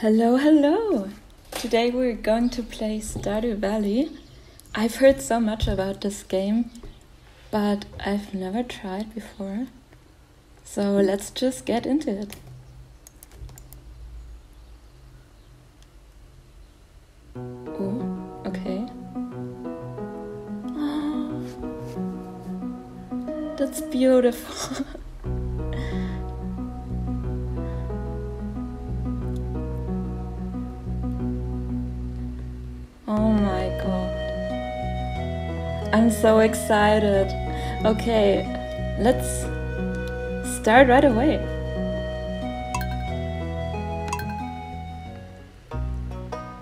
Hello, hello! Today we're going to play Stardew Valley. I've heard so much about this game, but I've never tried before. So let's just get into it. Oh, okay. That's beautiful. I'm so excited. Okay, let's start right away.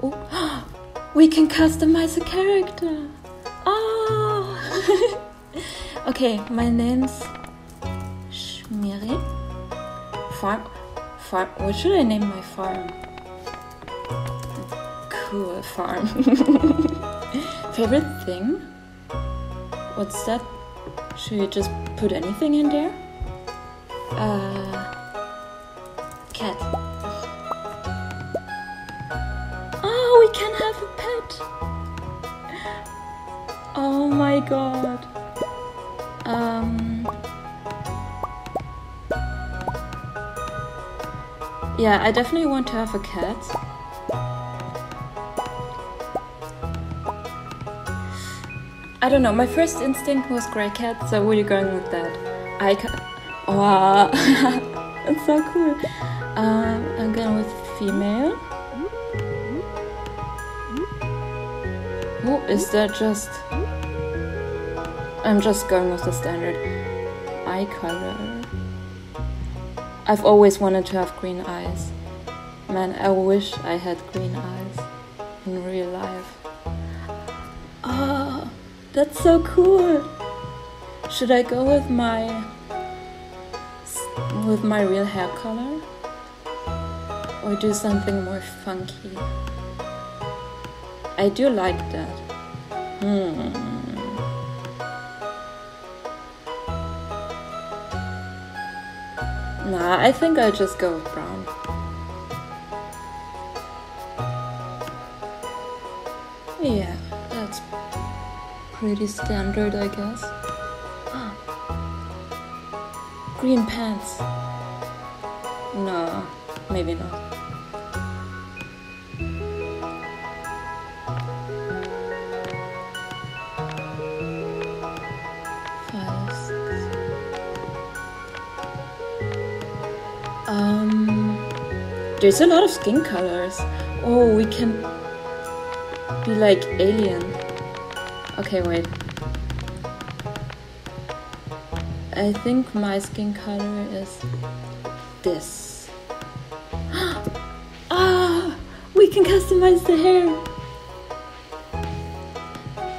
We can customize a character. Oh! okay, my name's Schmiri. Farm. Farm. What should I name my farm? cool farm. Favorite thing? What's that? Should we just put anything in there? Uh, cat. Oh, we can have a pet. Oh my god. Um. Yeah, I definitely want to have a cat. I don't know. My first instinct was gray cat, so we're you going with that. I ca- wow, that's so cool. Um, I'm going with female. Oh, is that just? I'm just going with the standard eye color. I've always wanted to have green eyes. Man, I wish I had green so cool. Should I go with my with my real hair color or do something more funky? I do like that. Hmm. Nah, I think I'll just go with brown. Pretty standard, I guess. Green pants. No, maybe not. Um, there's a lot of skin colors. Oh, we can be like alien. Okay, wait. I think my skin color is this. ah, we can customize the hair.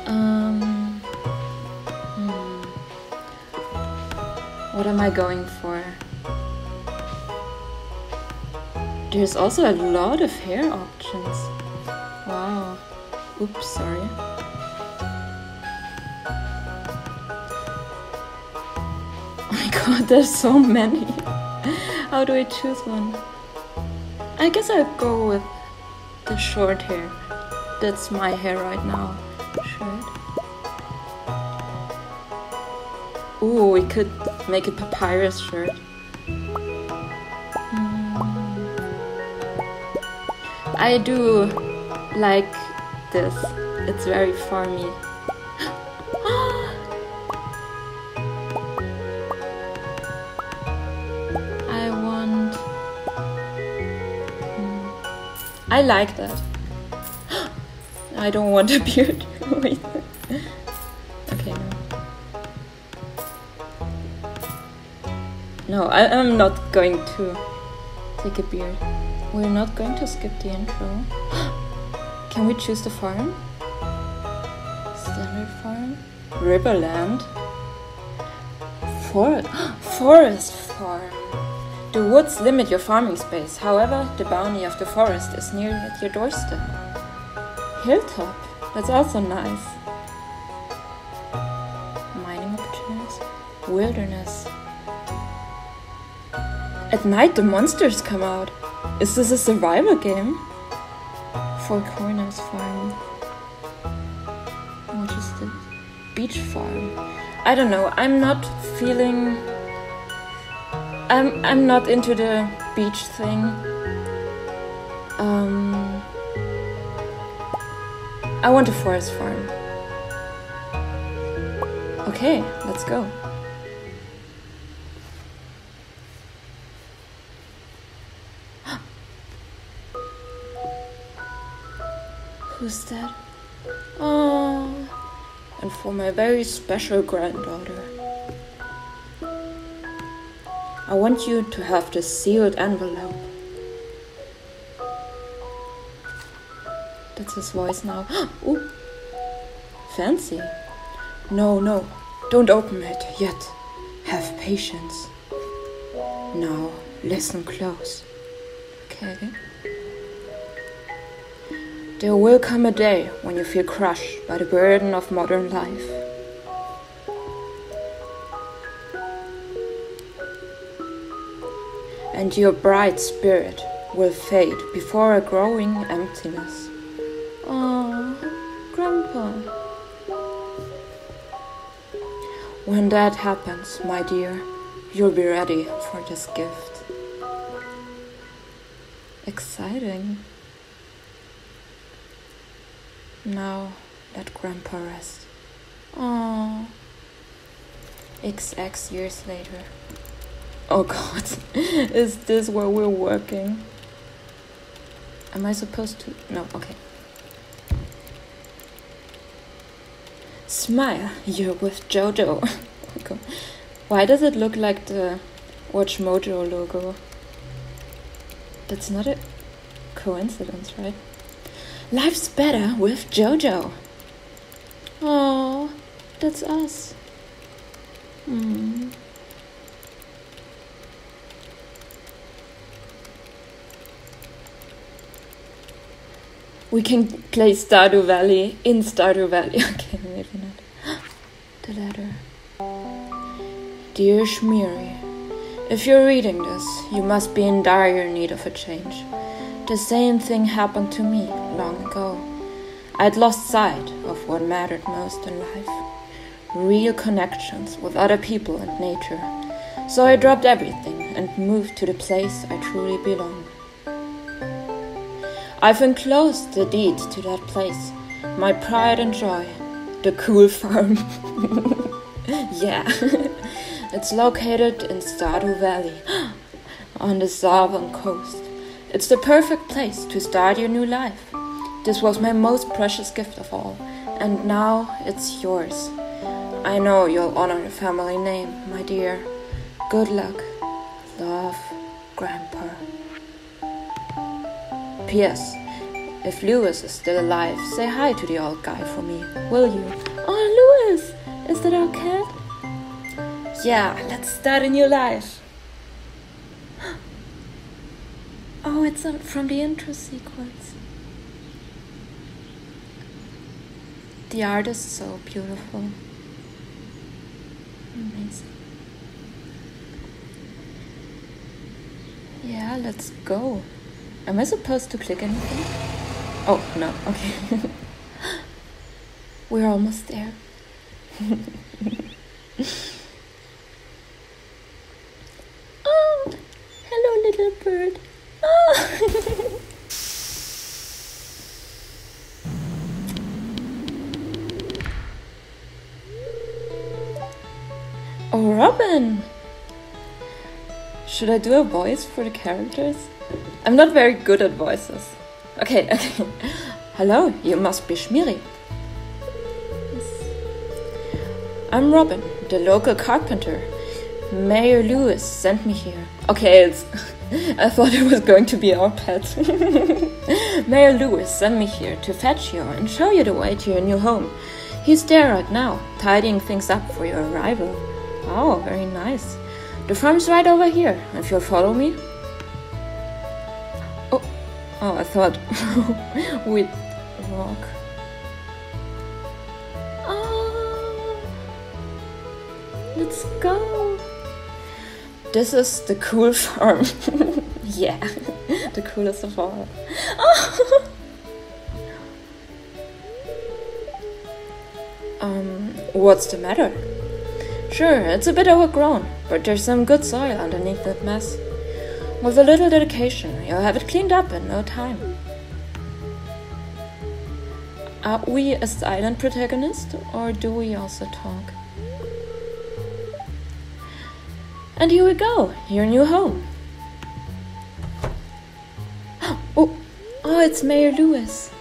Um, hmm. What am I going for? There's also a lot of hair options. Wow. Oops, sorry. God, there's so many. How do I choose one? I guess I'll go with the short hair. That's my hair right now. Short. Ooh, we could make a papyrus shirt. Mm. I do like this. It's very farmy. I like that. I don't want a beard. Okay, no. I, am not going to take a beard. We're not going to skip the intro. Can we choose the farm? Standard farm? Riverland? Forest? Forest. The woods limit your farming space, however, the bounty of the forest is nearly at your doorstep. Hilltop, that's also nice. Mining opportunities, wilderness. At night the monsters come out. Is this a survival game? Four Corners Farm. What is this? Beach Farm. I don't know. I'm not feeling. I'm I'm not into the beach thing. Um. I want a forest farm. Okay, let's go. Who's that? Oh, and for my very special granddaughter. I want you to have this sealed envelope. That's his voice now. Ooh, fancy. No, no, don't open it yet. Have patience. Now, listen close. Okay. There will come a day when you feel crushed by the burden of modern life. And your bright spirit will fade before a growing emptiness. Oh, Grandpa. When that happens, my dear, you'll be ready for this gift. Exciting. Now let Grandpa rest. Oh. XX years later. Oh god, is this where we're working? Am I supposed to? No, okay. Smile, you're with Joja. Why does it look like the Watch Mojo logo? That's not a coincidence, right? Life's better with Joja. Oh, that's us. Hmm. We can play Stardew Valley in Stardew Valley. Okay, maybe not. the letter. Dear Schmiri, if you're reading this, you must be in dire need of a change. The same thing happened to me long ago. I'd lost sight of what mattered most in life real connections with other people and nature. So I dropped everything and moved to the place I truly belong. I've enclosed the deed to that place, my pride and joy, the cool farm. yeah, it's located in Stardew Valley, on the southern coast. It's the perfect place to start your new life. This was my most precious gift of all, and now it's yours. I know you'll honor the family name, my dear. Good luck. Love, Grandpa. P.S. If Lewis is still alive, say hi to the old guy for me, will you? Oh, Lewis! Is that our cat? Yeah, let's start a new life. Oh, it's from the intro sequence. The art is so beautiful. Amazing. Yeah, let's go. Am I supposed to click anything? Oh, no, okay. We're almost there. oh, hello, little bird. Oh. oh, Robin! Should I do a voice for the characters? I'm not very good at voices. Okay, okay. Hello, you must be Schmiri. Yes. I'm Robin, the local carpenter. Mayor Lewis sent me here. Okay, it's. I thought it was going to be our pet. Mayor Lewis sent me here to fetch you and show you the way to your new home. He's there right now, tidying things up for your arrival. Oh, very nice. The farm's right over here, if you'll follow me. Oh, I thought we'd walk. Oh, let's go. This is the cool farm. yeah. the coolest of all. um, what's the matter? Sure, it's a bit overgrown, but there's some good soil underneath that mess. With a little dedication, you'll have it cleaned up in no time. Are we a silent protagonist, or do we also talk? And here we go, your new home. Oh, oh, it's Mayor Lewis.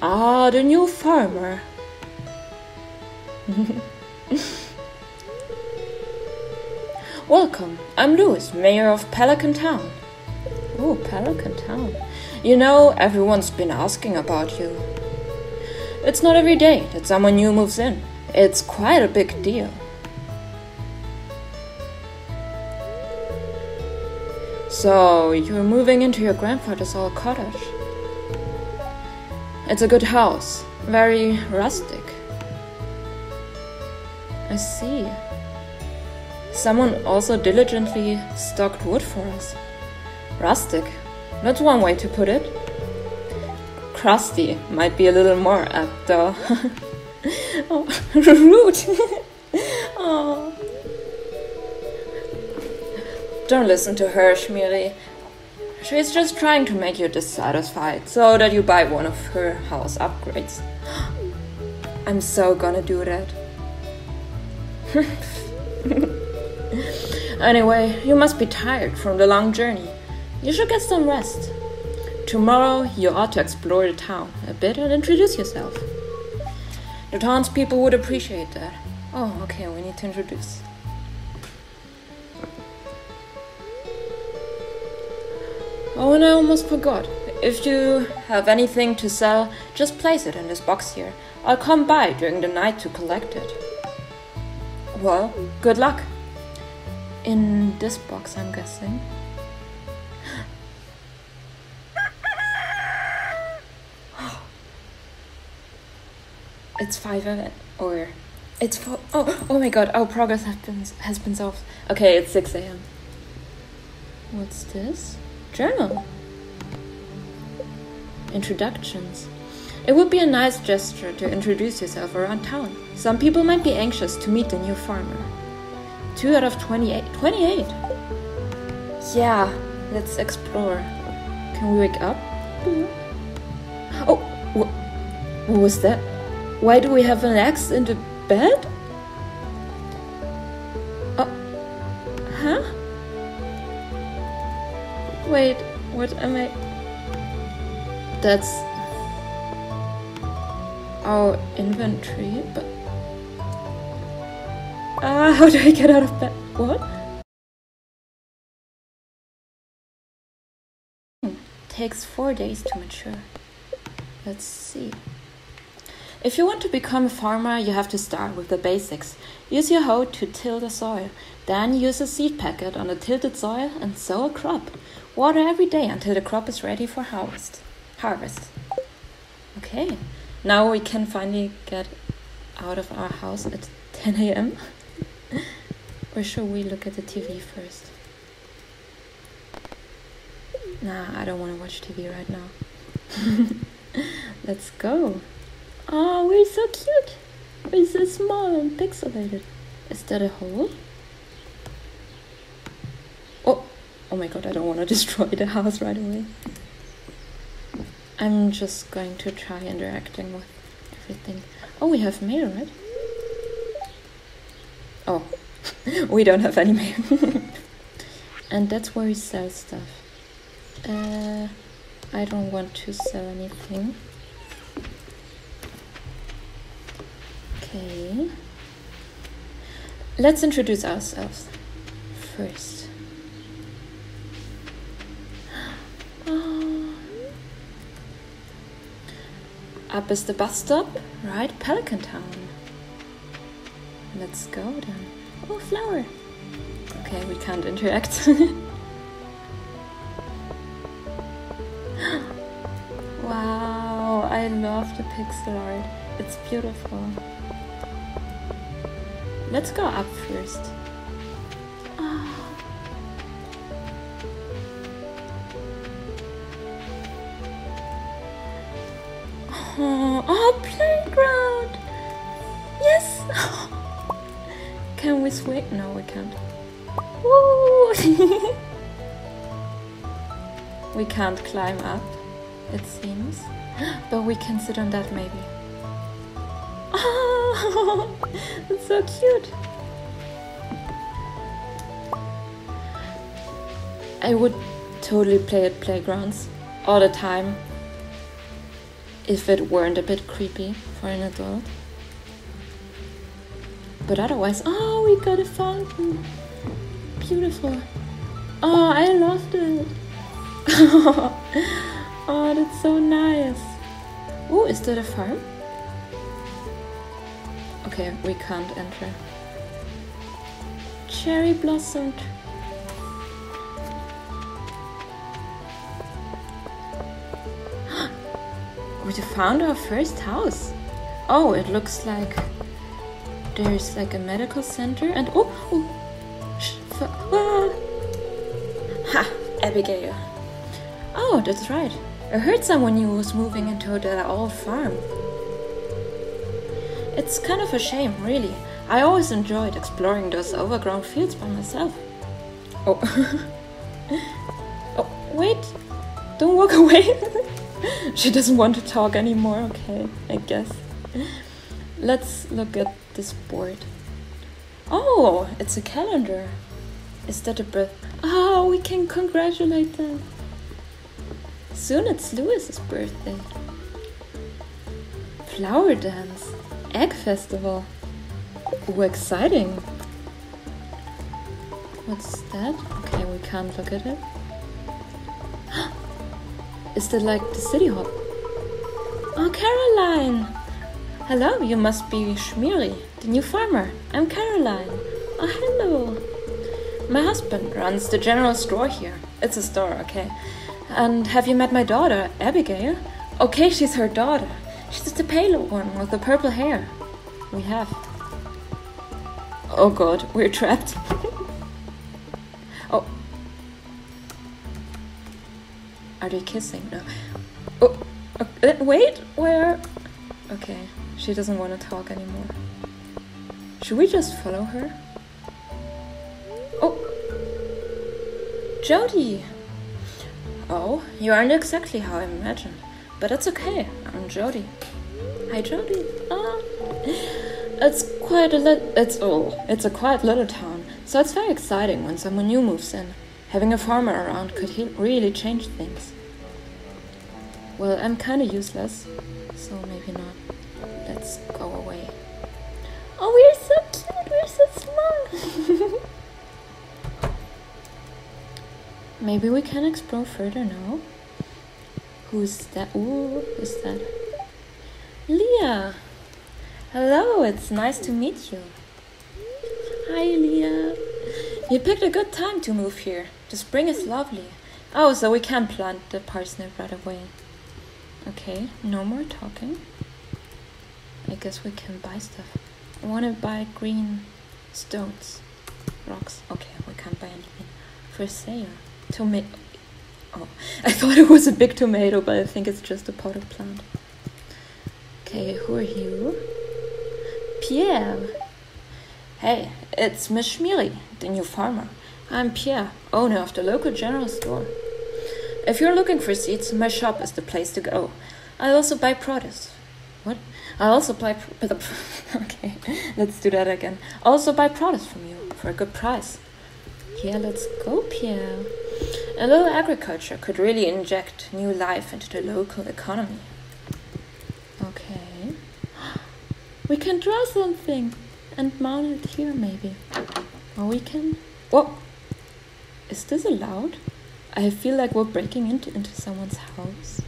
Ah, the new farmer. Welcome, I'm Lewis, Mayor of Pelican Town. Oh, Pelican Town. You know, everyone's been asking about you. It's not every day that someone new moves in. It's quite a big deal. So, you're moving into your grandfather's old cottage. It's a good house, very rustic. I see. Someone also diligently stocked wood for us. Rustic, that's one way to put it. Crusty might be a little more apt though. oh, rude! oh. Don't listen to her, Schmiri. She's just trying to make you dissatisfied so that you buy one of her house upgrades. I'm so gonna do that. Anyway, you must be tired from the long journey. You should get some rest. Tomorrow, you ought to explore the town a bit and introduce yourself. The townspeople would appreciate that. Oh, okay, we need to introduce. Oh, and I almost forgot. If you have anything to sell, just place it in this box here. I'll come by during the night to collect it. Well, good luck. In this box, I'm guessing. it's 5 a.m. or it's 4 oh oh my god our progress has been has been solved okay it's 6 a.m what's this Journal. Introductions. It would be a nice gesture to introduce yourself around town. Some people might be anxious to meet the new farmer. 2 out of 28. 28! Yeah, let's explore. Can we wake up? Mm-hmm. Oh, wh what was that? Why do we have an axe in the bed? Oh, huh? Wait, what am I? That's our inventory, but. Ah, how do I get out of bed? What? Hmm, takes four days to mature. Let's see. If you want to become a farmer, you have to start with the basics. Use your hoe to till the soil, then use a seed packet on the tilted soil and sow a crop. Water every day until the crop is ready for harvest. Harvest. Okay, now we can finally get out of our house at 10 a.m. or should we look at the TV first? Nah, I don't want to watch TV right now. Let's go. Oh, we're so cute. We're so small and pixelated. Is that a hole? Oh, oh my god, I don't want to destroy the house right away. I'm just going to try interacting with everything. Oh, we have mail, right? Oh, we don't have any mail. and that's where we sell stuff. Uh, I don't want to sell anything. Okay. Let's introduce ourselves first. Oh. Up is the bus stop, right? Pelican Town. Let's go then. Oh, flower! Okay, we can't interact. wow, I love the pixel art. It's beautiful. Let's go up first. Oh. oh, oh We? No, we can't. Woo! we can't climb up, it seems. But we can sit on that maybe. Oh, that's so cute. I would totally play at playgrounds all the time if it weren't a bit creepy for an adult. But otherwise, oh, we got a fountain. Beautiful. Oh, I loved it. oh, that's so nice. Oh, is that a farm? Okay, we can't enter. Cherry blossomed. we found our first house. Oh, it looks like there's like a medical center and oh, oh ah. ha, Abigail. Oh, that's right. I heard someone new was moving into the old farm. It's kind of a shame, really. I always enjoyed exploring those overgrown fields by myself. Oh. oh, wait. Don't walk away. she doesn't want to talk anymore. Okay, I guess. Let's look at this board. Oh, it's a calendar. Is that a birth? Oh, we can congratulate them. Soon it's Lewis's birthday. Flower dance. Egg festival. Ooh, exciting. What's that? Okay, we can't look at it. Is that like the city hall? Oh, Caroline! Hello, you must be Schmiri, the new farmer. I'm Caroline. Oh, hello. My husband runs the general store here. It's a store, okay. And have you met my daughter, Abigail? Okay, she's her daughter. She's the pale one with the purple hair. We have. Oh god, we're trapped. oh. Are they kissing? No. Oh, uh, wait, where? Okay, she doesn't want to talk anymore. Should we just follow her? Oh! Jodi! Oh, you aren't exactly how I imagined, but that's okay. I'm Jodi. Hi, Jodi. Ah. It's quite a little. It's oh, it's a quiet little town, so it's very exciting when someone new moves in. Having a farmer around could really change things. Well, I'm kind of useless, so maybe not. Let's go away. Oh, we're so cute. We're so small. maybe we can explore further now. Who's that? Ooh, who's that? Leah. Hello, it's nice to meet you. Hi, Leah. You picked a good time to move here. The spring is lovely. Oh, so we can plant the parsnip right away. Okay, no more talking. I guess we can buy stuff. I want to buy green stones. Rocks. Okay, we can't buy anything. For sale. Tomato. Oh, I thought it was a big tomato, but I think it's just a potted plant. Okay, who are you? Pierre. Hey, it's Miss Schmiri, the new farmer. I'm Pierre, owner of the local general store. If you're looking for seeds, my shop is the place to go. I also buy produce. What? I also buy. okay, let's do that again. Also buy produce from you for a good price. Yeah, let's go, Pierre. A little agriculture could really inject new life into the local economy. Okay. We can draw something and mount it here maybe. Or we can... Whoa! Is this allowed? I feel like we're breaking into, into someone's house.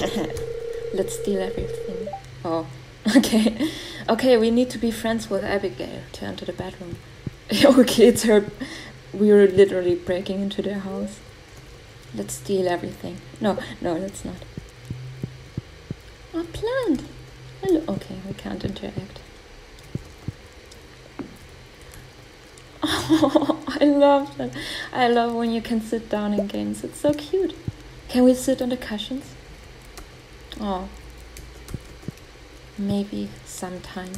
Let's steal everything. Oh, okay. Okay, we need to be friends with Abigail to enter the bedroom. okay, it's her... We're literally breaking into their house. Let's steal everything. No, no, let's not. A plant! Hello. Okay, we can't interact. Oh, I love that. I love when you can sit down in games. It's so cute. Can we sit on the cushions? Oh, maybe sometime.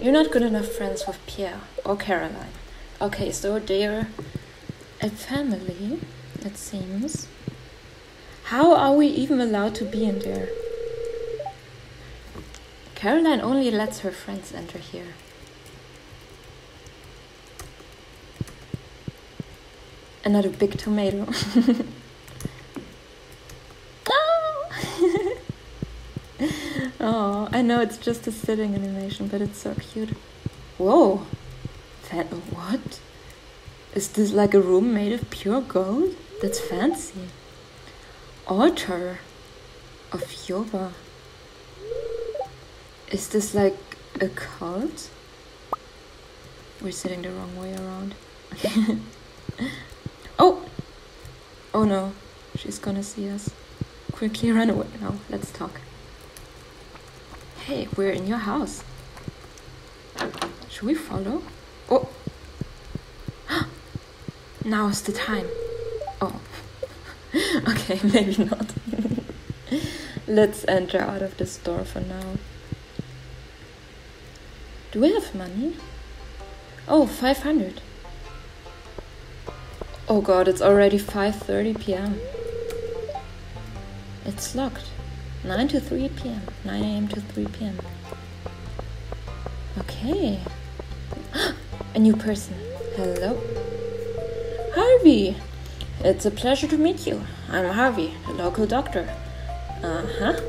You're not good enough friends with Pierre or Caroline. Okay, so they're a family, it seems. How are we even allowed to be in there? Caroline only lets her friends enter here. Another big tomato. oh, I know it's just a sitting animation, but it's so cute. Whoa! That, what? Is this like a room made of pure gold? That's fancy. Altar of yoga. Is this like a cult? We're sitting the wrong way around. oh! Oh no, she's gonna see us. Quickly run away. Now, let's talk. Hey, we're in your house. Should we follow? Oh! Now is the time. Oh. okay, maybe not. Let's enter out of this door for now. Do we have money? Oh, 500. Oh god, it's already 5:30 p.m. It's locked. 9 to 3 p.m. 9 a.m. to 3 p.m. Okay. A new person. Hello. Harvey! It's a pleasure to meet you. I'm Harvey, a local doctor. Uh huh.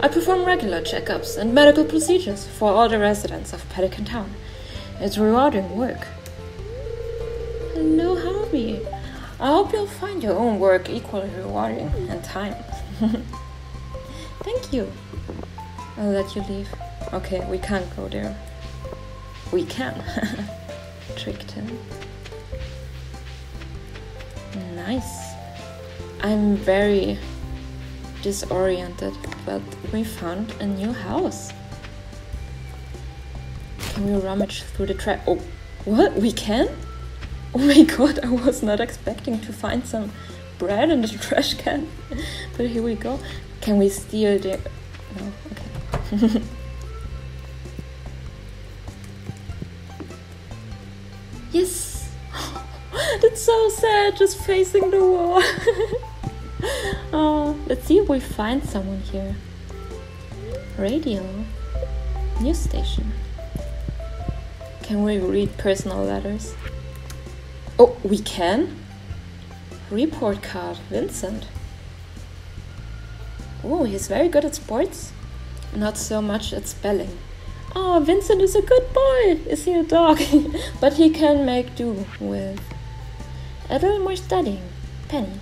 I perform regular checkups and medical procedures for all the residents of Pelican Town. It's rewarding work. Hello, Harvey. I hope you'll find your own work equally rewarding and time. You. I'll let you leave. Okay, we can't go there. We can. Tricked him. Nice. I'm very disoriented, but we found a new house. Can we rummage through the trash? Oh, what? We can? Oh my god, I was not expecting to find some bread in the trash can. but here we go. Can we steal the... No, okay. yes! That's so sad, just facing the wall. oh, let's see if we find someone here. Radio. News station. Can we read personal letters? Oh, we can? Report card, Vincent. Oh, he's very good at sports. Not so much at spelling. Oh, Vincent is a good boy. Is he a dog? but he can make do with a little more studying. Penny.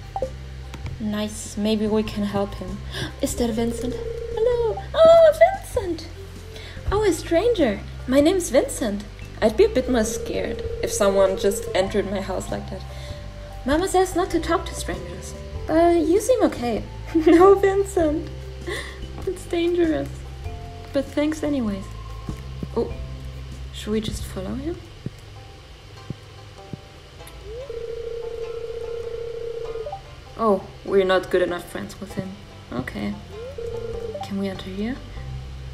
Nice. Maybe we can help him. Is that Vincent? Hello. Oh, Vincent. Oh, a stranger. My name's Vincent. I'd be a bit more scared if someone just entered my house like that. Mama says not to talk to strangers. But you seem okay. no, Vincent. It's dangerous. But thanks anyways. Oh, should we just follow him? Oh, we're not good enough friends with him. Okay. Can we enter here?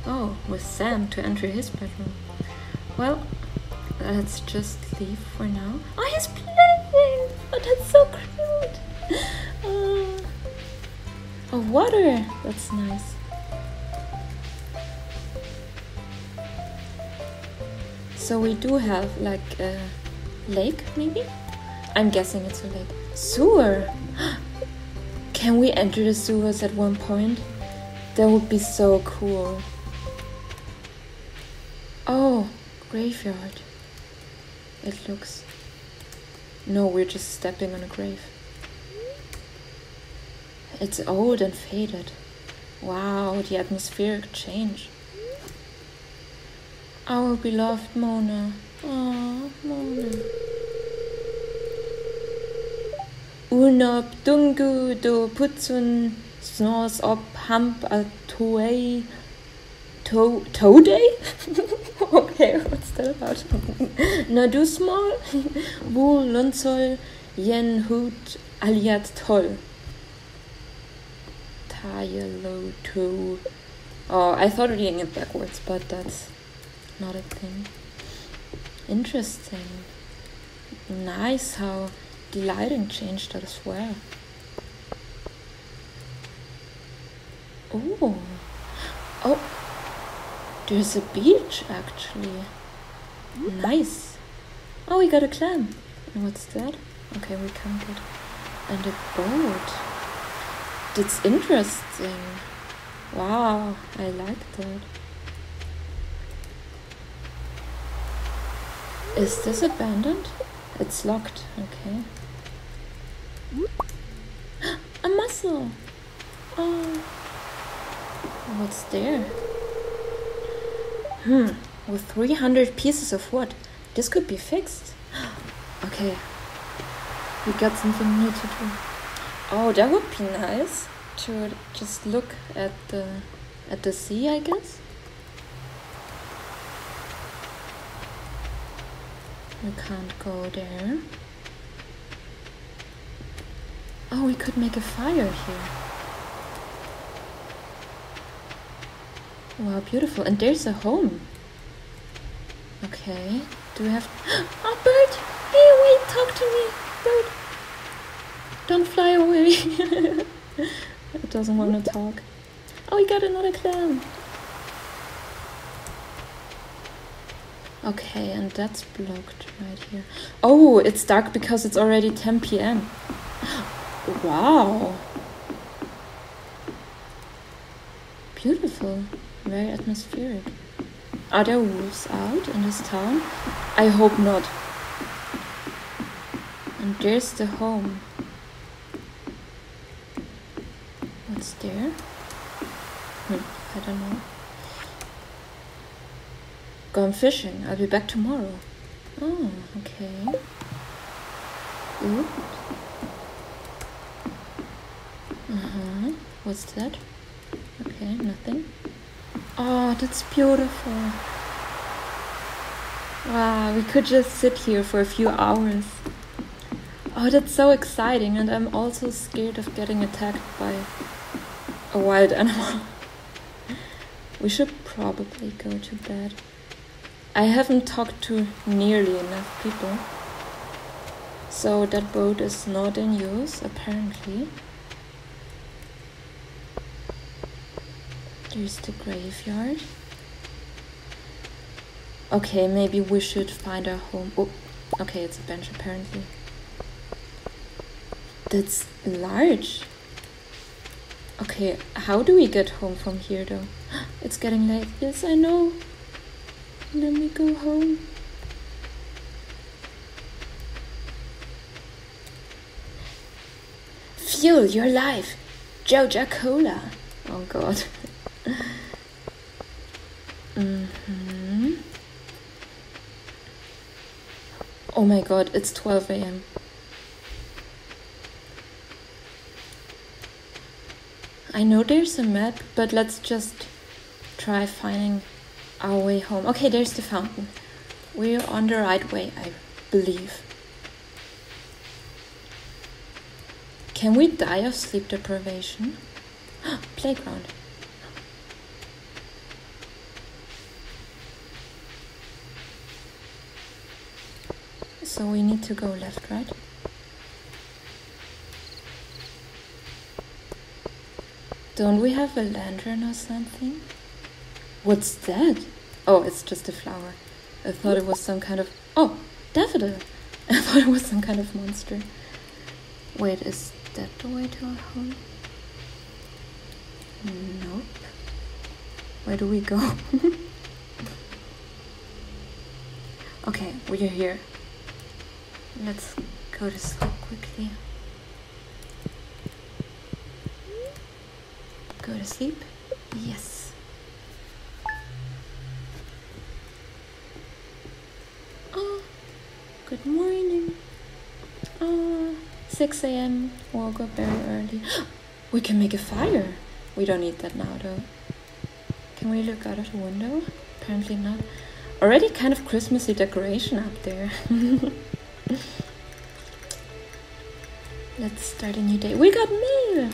Oh, with Sam to enter his bedroom. Well, let's just leave for now. Oh, he's playing! Oh, that's so cute! Uh, oh, water! That's nice. So we do have like a lake, maybe? I'm guessing it's a lake. Sewer! Can we enter the sewers at one point? That would be so cool. Oh, graveyard. It looks. No, we're just stepping on a grave. It's old and faded. Wow, the atmospheric change. Our beloved Mona. Oh, Mona. Unop dungu do putsun snors op hamp a toei to today? okay, what's that about? Na du small? Wo lunsol yen hut aliat toll. Tayelo too. Oh, I thought reading it backwards, but that's not a thing. Interesting. Nice how the lighting changed as well. Oh, oh, there's a beach actually. Nice. Oh, we got a clam. And what's that? Okay, we can't get. And a boat. That's interesting. Wow, I like that. Is this abandoned? It's locked, okay. A mussel! Oh. What's there? Hmm, with 300 pieces of wood. This could be fixed. okay. We got something new to do. Oh, that would be nice to just look at the at the sea, I guess. We can't go there. Oh, we could make a fire here. Wow, beautiful. And there's a home. Okay. Do we have... Oh, bird! Hey, wait, talk to me! Bird! Don't fly away. it doesn't want to talk. Oh, we got another clam. Okay, and that's blocked right here. Oh, it's dark because it's already 10 p.m. Wow. Beautiful. Very atmospheric. Are there wolves out in this town? I hope not. And there's the home. What's there? Hmm, I don't. Gone fishing. I'll be back tomorrow. Oh, okay. Uh-huh. What's that? Okay, nothing. Oh, that's beautiful. Wow, we could just sit here for a few hours. Oh, that's so exciting, and I'm also scared of getting attacked by a wild animal. We should probably go to bed. I haven't talked to nearly enough people. So that boat is not in use, apparently. There's the graveyard. Okay, maybe we should find our home. Oh, okay, it's a bench apparently. That's large. Okay, how do we get home from here though? It's getting late. Yes, I know. Let me go home. Fuel your life. Joja Cola. Oh god. Mm-hmm. Oh my god, it's 12 a.m. I know there's a map, but let's just try finding our way home. Okay, there's the fountain. We're on the right way, I believe. Can we die of sleep deprivation? Playground. So we need to go left, right? Don't we have a lantern or something? What's that? Oh, it's just a flower. I thought it was some kind of... Oh, daffodil! I thought it was some kind of monster. Wait, is that the way to our home? Nope. Where do we go? okay, we're here. Let's go to sleep quickly. Go to sleep? Yes. Oh, good morning. Oh, 6 a.m. Woke up very early. we can make a fire. We don't need that now though. Can we look out of the window? Apparently not. Already kind of Christmassy decoration up there. Let's start a new day. We got mail!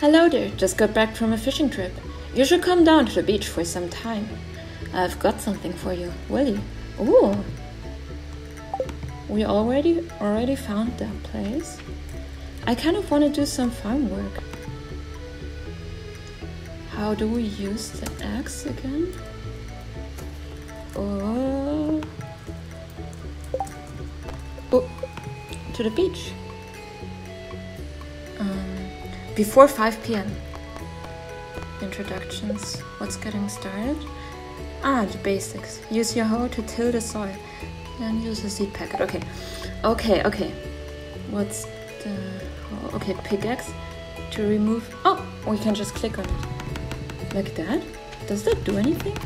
Hello there, just got back from a fishing trip. You should come down to the beach for some time. I've got something for you, will you? Ooh. We already already found that place. I kind of want to do some farm work. How do we use the axe again? Oh. oh. To the beach. Um, before 5 p.m. Introductions. What's getting started? Ah, the basics. Use your hoe to till the soil. And use a seed packet. Okay. Okay, okay. What's the... Okay, pickaxe to remove... Oh, we can just click on it. Like that? Does that do anything?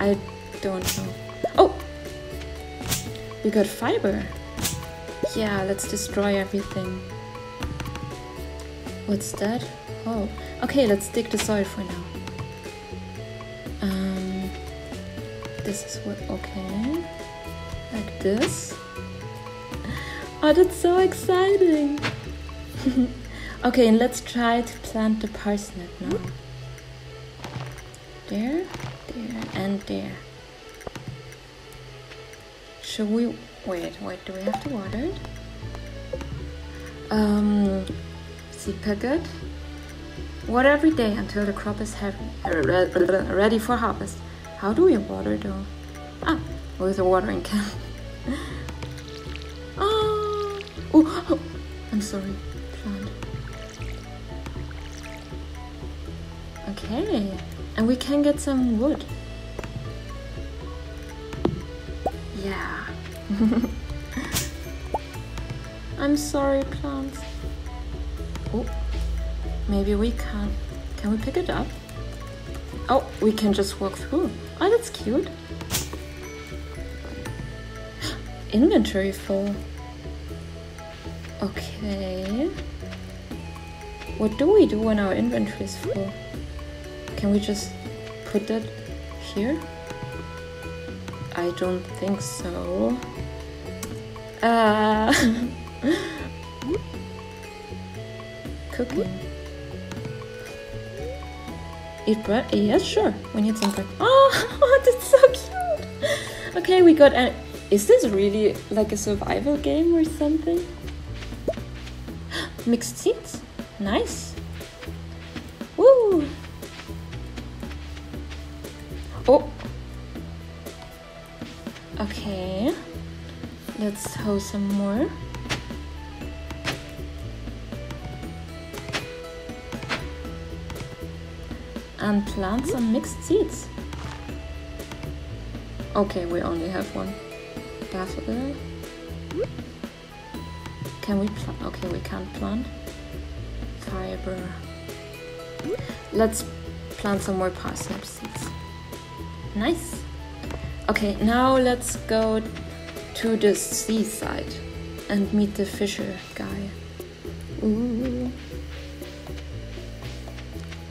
I don't know. Oh! We got fiber. Yeah, let's destroy everything. What's that? Oh, okay, let's dig the soil for now. Um, this is what, okay. This. Oh, that's so exciting! okay, and let's try to plant the parsnip now. There, there, and there. Should we wait? Wait, do we have to water it? Um, packet. Water every day until the crop is heavy, ready for harvest. How do we water though? Ah, with a watering can. Oh. oh, oh, I'm sorry, plant. Okay, and we can get some wood. Yeah. I'm sorry, plants. Oh, maybe we can. Can we pick it up? Oh, we can just walk through. Oh, that's cute. Inventory full. Okay. What do we do when our inventory is full? Can we just put that here? I don't think so. Uh, cookie? Eat bread? Yes, sure. We need some bread. Oh, that's so cute. Okay, we got an. Is this really like a survival game or something? Mixed seeds? Nice. Woo! Oh! Okay. Let's hoe some more. And plant some mixed seeds. Okay, we only have one Can we plant? Okay, we can't plant. Fiber. Let's plant some more parsnip seeds. Nice. Okay, now let's go to the seaside and meet the fisher guy. Ooh.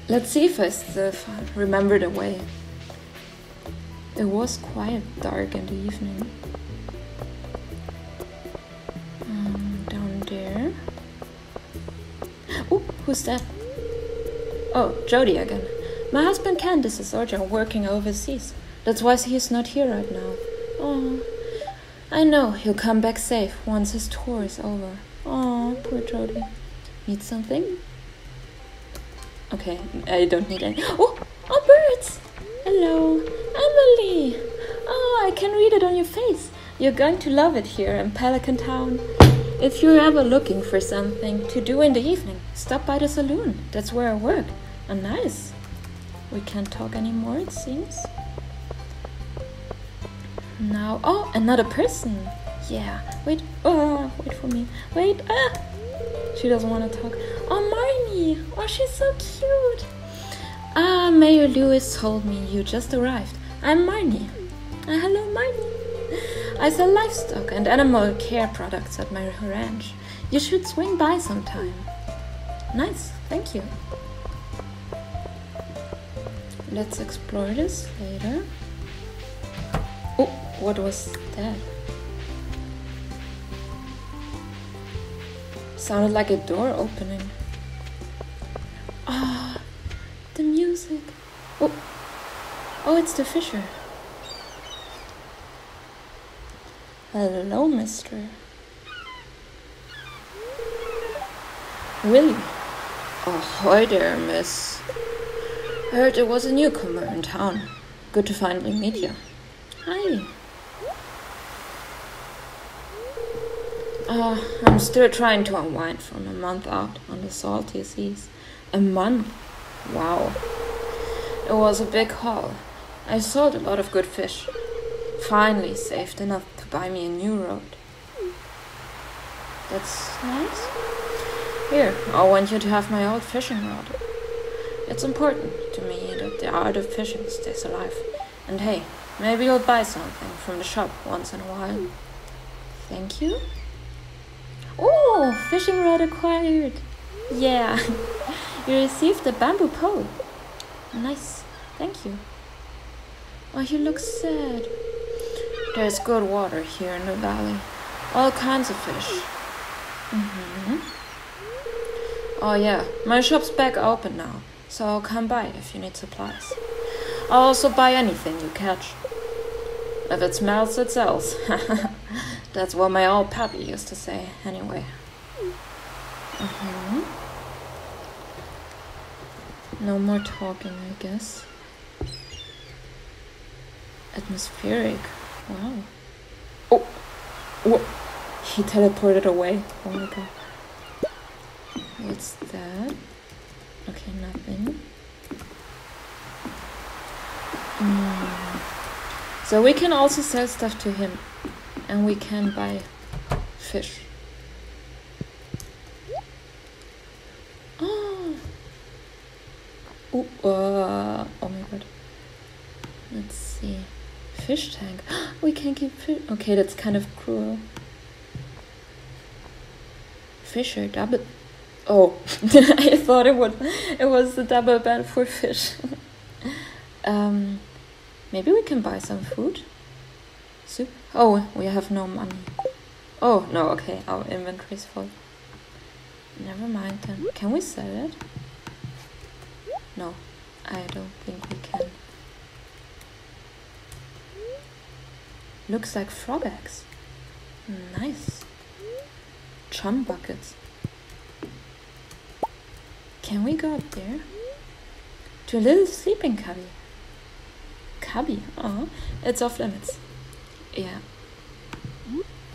Let's see if I still remember the way. It was quite dark in the evening. Who's that? Oh, Jodi again. My husband Candice is urgent working overseas. That's why he's not here right now. Oh, I know he'll come back safe once his tour is over. Oh, poor Jodi. Need something? Okay, I don't need any. Oh, oh, birds! Hello, Emily! Oh, I can read it on your face. You're going to love it here in Pelican Town. If you're ever looking for something to do in the evening, stop by the saloon. That's where I work. And nice. We can't talk anymore, it seems. Now, oh, another person. Yeah, wait, oh, wait for me. Wait, ah! She doesn't want to talk. Oh, Marnie! Oh, she's so cute! Ah, Mayor Lewis told me you just arrived. I'm Marnie. Uh, hello, Marnie. I sell livestock and animal care products at my ranch. You should swing by sometime. Nice, thank you. Let's explore this later. Oh, what was that? Sounded like a door opening. Ah, the music. Oh, oh, it's the fisher. Hello, mister. Willy. Oh, hi there, miss. I heard there was a newcomer in town. Good to finally meet you. Hi. Uh, I'm still trying to unwind from a month out on the salty seas. A month? Wow. It was a big haul. I sold a lot of good fish. Finally saved enough buy me a new rod. That's nice. Here, I want you to have my old fishing rod. It's important to me that the art of fishing stays alive. And hey, maybe you'll buy something from the shop once in a while. Thank you. Oh, fishing rod acquired. Yeah, you received a bamboo pole. Nice, thank you. Oh, you look sad. There's good water here in the valley. All kinds of fish. Mm-hmm. Oh yeah, my shop's back open now, so I'll come by if you need supplies. I'll also buy anything you catch. If it smells, it sells. That's what my old pappy used to say, anyway. Mm-hmm. No more talking, I guess. Atmospheric. Wow. Oh! Whoa! He teleported away. Oh my god. What's that? Okay, nothing. Mm. So we can also sell stuff to him. And we can buy fish. Oh! Ooh, uh, oh my god. Let's see. Fish tank. We can't keep fish. Okay, that's kind of cruel. Fisher double. Oh, I thought it would. It was the double bed for fish. um, maybe we can buy some food. Soup. Oh, we have no money. Oh no. Okay, our inventory is full. Never mind then. Can we sell it? No, I don't think we can. Looks like frog eggs. Nice. Chum buckets. Can we go up there? To a little sleeping cubby. Cubby? Oh, it's off limits. Yeah.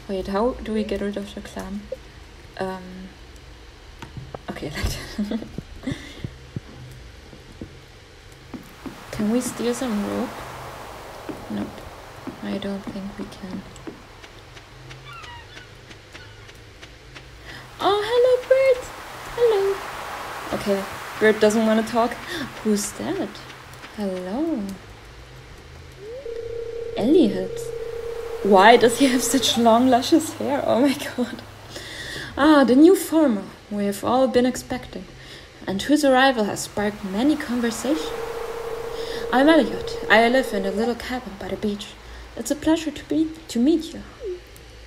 Wait, how do we get rid of the clam? Um. Okay, like. Can we steal some rope? Nope. I don't think we can. Oh, hello, bird! Hello. Okay, bird doesn't want to talk. Who's that? Hello. Elliot. Why does he have such long, luscious hair? Oh my god. Ah, the new farmer we have all been expecting, and whose arrival has sparked many conversations. I'm Elliot. I live in a little cabin by the beach. It's a pleasure to be to meet you.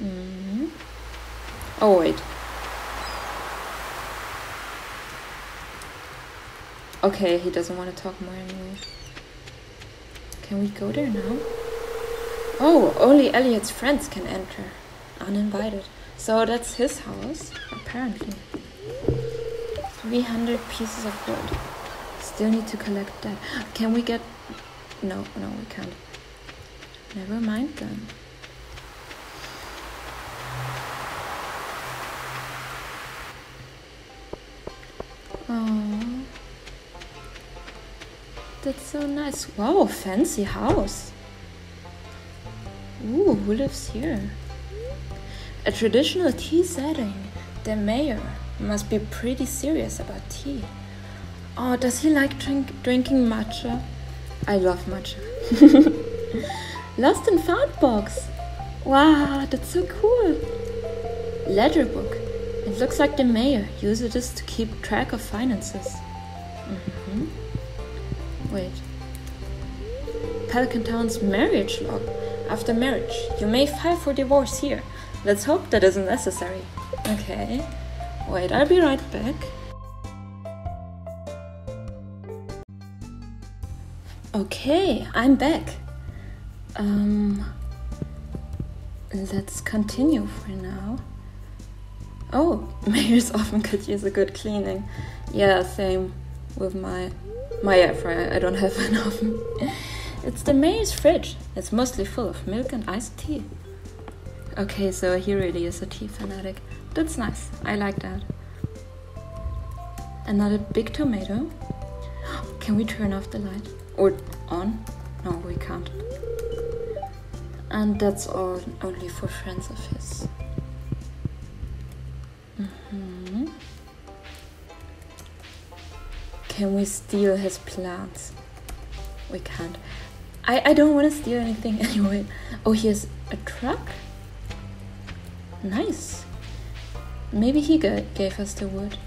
Mm-hmm. Oh wait. Okay, he doesn't want to talk more anyway. Can we go there now? Oh, only Elliot's friends can enter, uninvited. So that's his house, apparently. 300 pieces of wood. Still need to collect that. Can we get... No, no, we can't. Never mind then. Oh, that's so nice. Wow, fancy house. Ooh, who lives here? A traditional tea setting. The mayor must be pretty serious about tea. Oh, does he like drink, drinking matcha? I love matcha. Lost and found box. Wow, that's so cool. Ledger book. It looks like the mayor uses this to keep track of finances. Mm-hmm. Wait. Pelican Town's marriage log. After marriage, you may file for divorce here. Let's hope that isn't necessary. Okay. Wait, I'll be right back. Okay, I'm back. Um, let's continue for now. Oh, mayors often could use a good cleaning. Yeah, same with my my air fryer. I don't have an oven. It's the mayor's fridge. It's mostly full of milk and iced tea. Okay, so he really is a tea fanatic. That's nice. I like that. Another big tomato. Can we turn off the light? Or on? No, we can't. And that's all only for friends of his. Mhm. Can we steal his plants? We can't. I, I don't want to steal anything anyway. Oh, here's a truck? Nice. Maybe he ga- gave us the wood.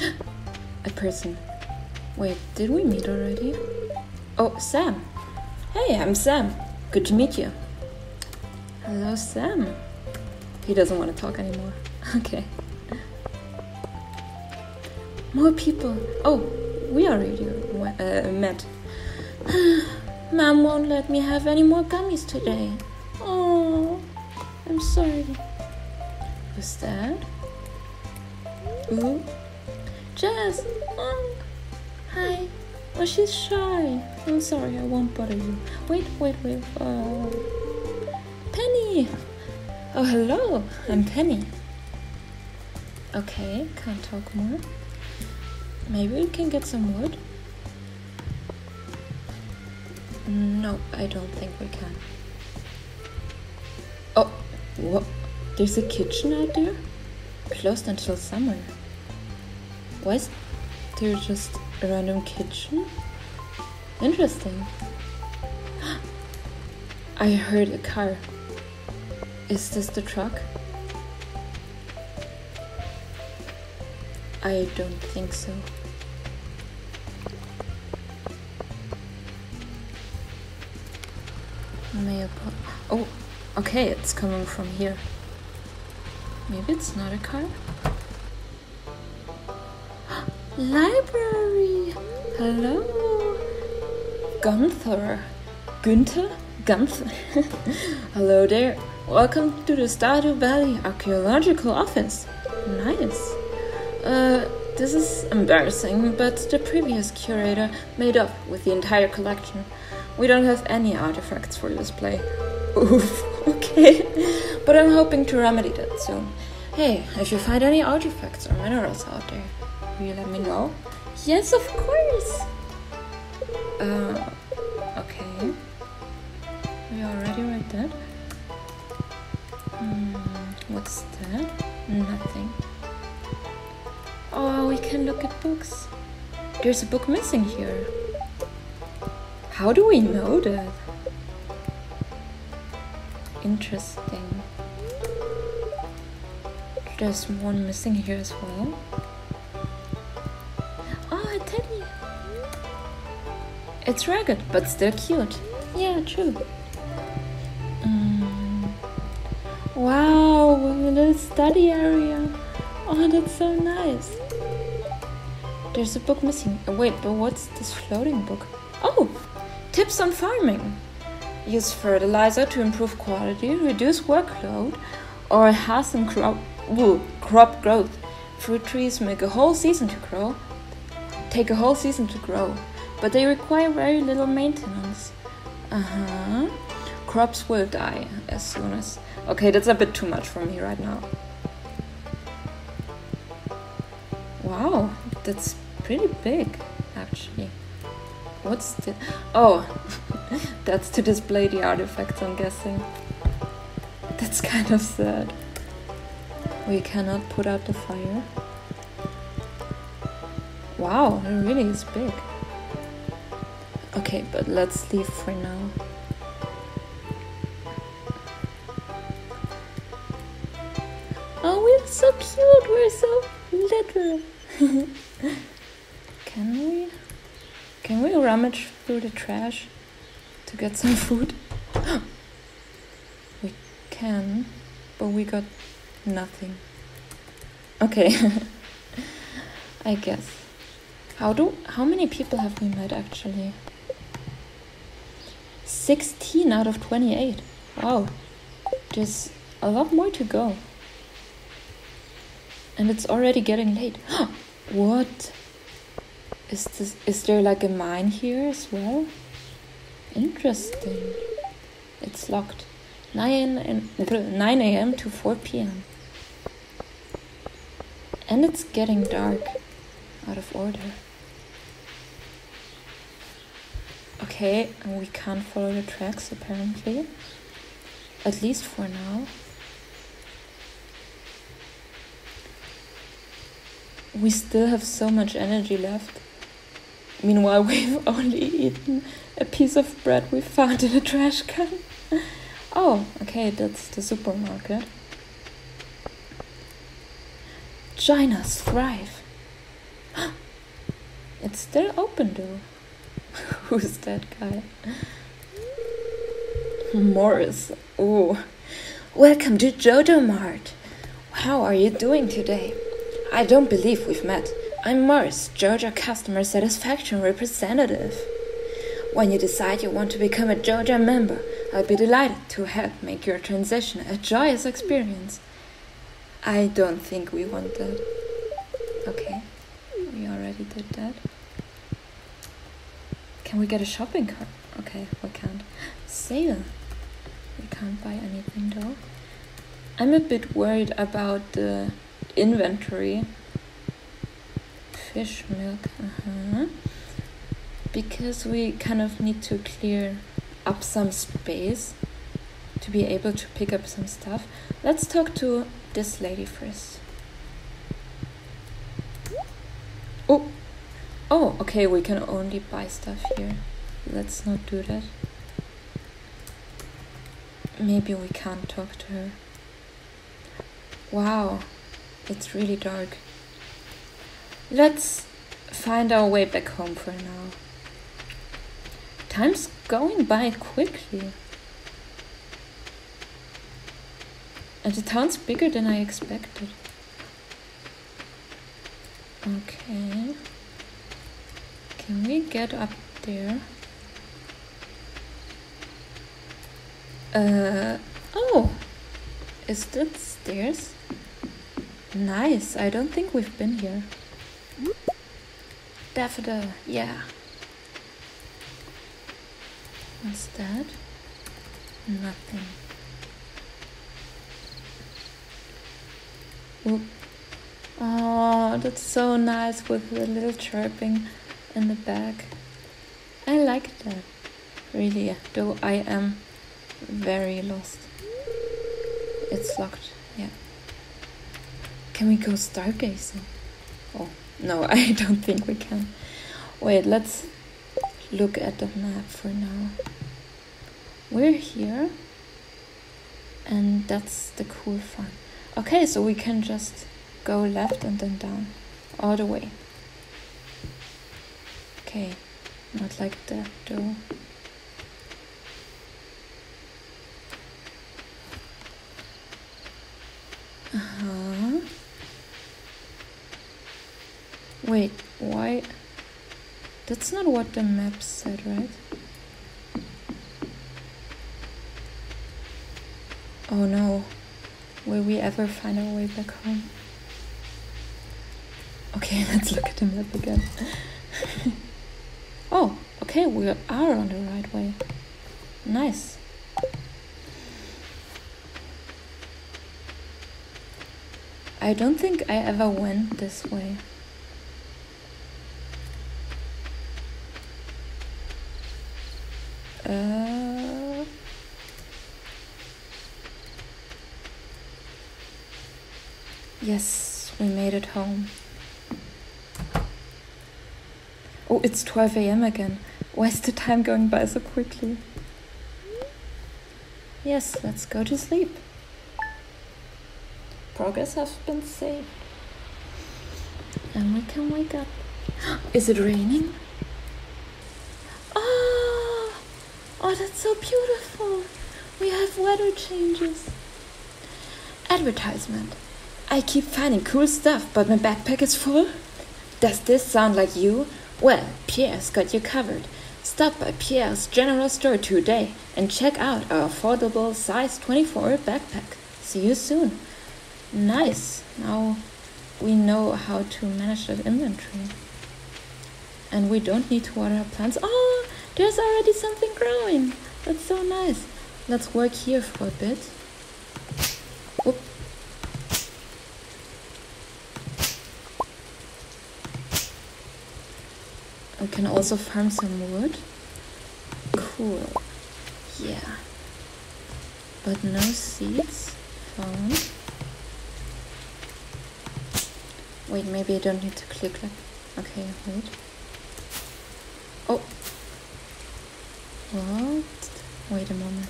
a person. Wait, did we meet already? Oh, Sam. Hey, I'm Sam. Good to meet you. Hello, Sam. He doesn't want to talk anymore. Okay. More people. Oh, we already uh, met. Mom won't let me have any more gummies today. Oh, I'm sorry. Who's that? Ooh. Jess. Oh. Hi. Oh, she's shy. I'm sorry, I won't bother you. Wait, wait, wait. Uh, Penny. Oh, hello. I'm Penny. Okay, can't talk more. Maybe we can get some wood? No, I don't think we can. Oh, what? There's a kitchen out there? Closed until summer. Why is there just a random kitchen? Interesting. I heard a car. Is this the truck? I don't think so. Mail Oh, okay, it's coming from here. Maybe it's not a car? Library! Hello! Gunther. Günther? Gunther? Hello there. Welcome to the Stardew Valley Archaeological Office. Nice. Uh, this is embarrassing, but the previous curator made up with the entire collection. We don't have any artifacts for display. Oof, okay. But I'm hoping to remedy that soon. Hey, if you find any artifacts or minerals out there, will you let me know? Yes, of course. Uh, already read that. Hmm, what's that? Nothing. Oh, we can look at books. There's a book missing here. How do we know that? Interesting. There's one missing here as well. Oh, a teddy. It's ragged, but still cute. Yeah, true. Wow, a little study area. Oh, that's so nice. There's a book missing. Oh, wait, but what's this floating book? Oh, tips on farming. Use fertilizer to improve quality, reduce workload, or hasten crop, woo, crop growth. Fruit trees make a whole season to grow. Take a whole season to grow, but they require very little maintenance. Uh huh. Crops will die as soon as. Okay, that's a bit too much for me right now. Wow, that's pretty big, actually. What's the. Oh, that's to display the artifacts, I'm guessing. That's kind of sad. We cannot put out the fire. Wow, it really is big. Okay, but let's leave for now. We're so little. Can we? Can we rummage through the trash to get some food? we can, but we got nothing. Okay, I guess. How do how many people have we met actually? 16 out of 28. Wow. There's a lot more to go. And it's already getting late. what? Is this is there like a mine here as well? Interesting. It's locked. 9 and 9 a.m. to 4 p.m. And it's getting dark. Out of order. Okay, and we can't follow the tracks apparently. At least for now. We still have so much energy left. Meanwhile, we've only eaten a piece of bread we found in a trash can. oh, okay, that's the supermarket. China's thrive. it's still open though. Who's that guy? Morris. Oh, welcome to Joja Mart. How are you doing today? I don't believe we've met. I'm Morris, Joja Customer Satisfaction Representative. When you decide you want to become a Joja member, I'll be delighted to help make your transition a joyous experience. I don't think we want that. Okay, we already did that. Can we get a shopping cart? Okay, we can't. Sale. We can't buy anything though. I'm a bit worried about the inventory. Fish milk. Uh-huh. Because we kind of need to clear up some space to be able to pick up some stuff. Let's talk to this lady first. Oh, Oh, okay, we can only buy stuff here. Let's not do that. Maybe we can't talk to her. Wow, it's really dark. Let's find our way back home for now. Time's going by quickly. And the town's bigger than I expected. Okay. Can we get up there? Uh, oh, is that stairs? Nice, I don't think we've been here. Daffodil, yeah. What's that? Nothing. Oh, that's so nice with the little chirping in the back. I like that, really, though I am very lost. It's locked. Can we go stargazing? Oh, no, I don't think we can. Wait, let's look at the map for now. We're here, and that's the cool fun. Okay, so we can just go left and then down, all the way. Okay, not like that though. Uh-huh. Wait, why? That's not what the map said, right? Oh no. Will we ever find our way back home? Okay, let's look at the map again. Oh, okay, we are on the right way. Nice. I don't think I ever went this way. Yes, we made it home. Oh, it's 12 a.m. again. Why is the time going by so quickly? Yes, let's go to sleep. Progress has been saved. And we can wake up. Is it raining? Oh, oh, that's so beautiful. We have weather changes. Advertisement. I keep finding cool stuff, but my backpack is full. Does this sound like you? Well, Pierre's got you covered. Stop by Pierre's General Store today and check out our affordable size 24 backpack. See you soon. Nice. Now we know how to manage that inventory. And we don't need to water our plants. Oh, there's already something growing. That's so nice. Let's work here for a bit. Can also farm some wood. Cool. Yeah. But no seeds found. Wait, maybe I don't need to click like... Okay, wait. Oh! What? Wait a moment.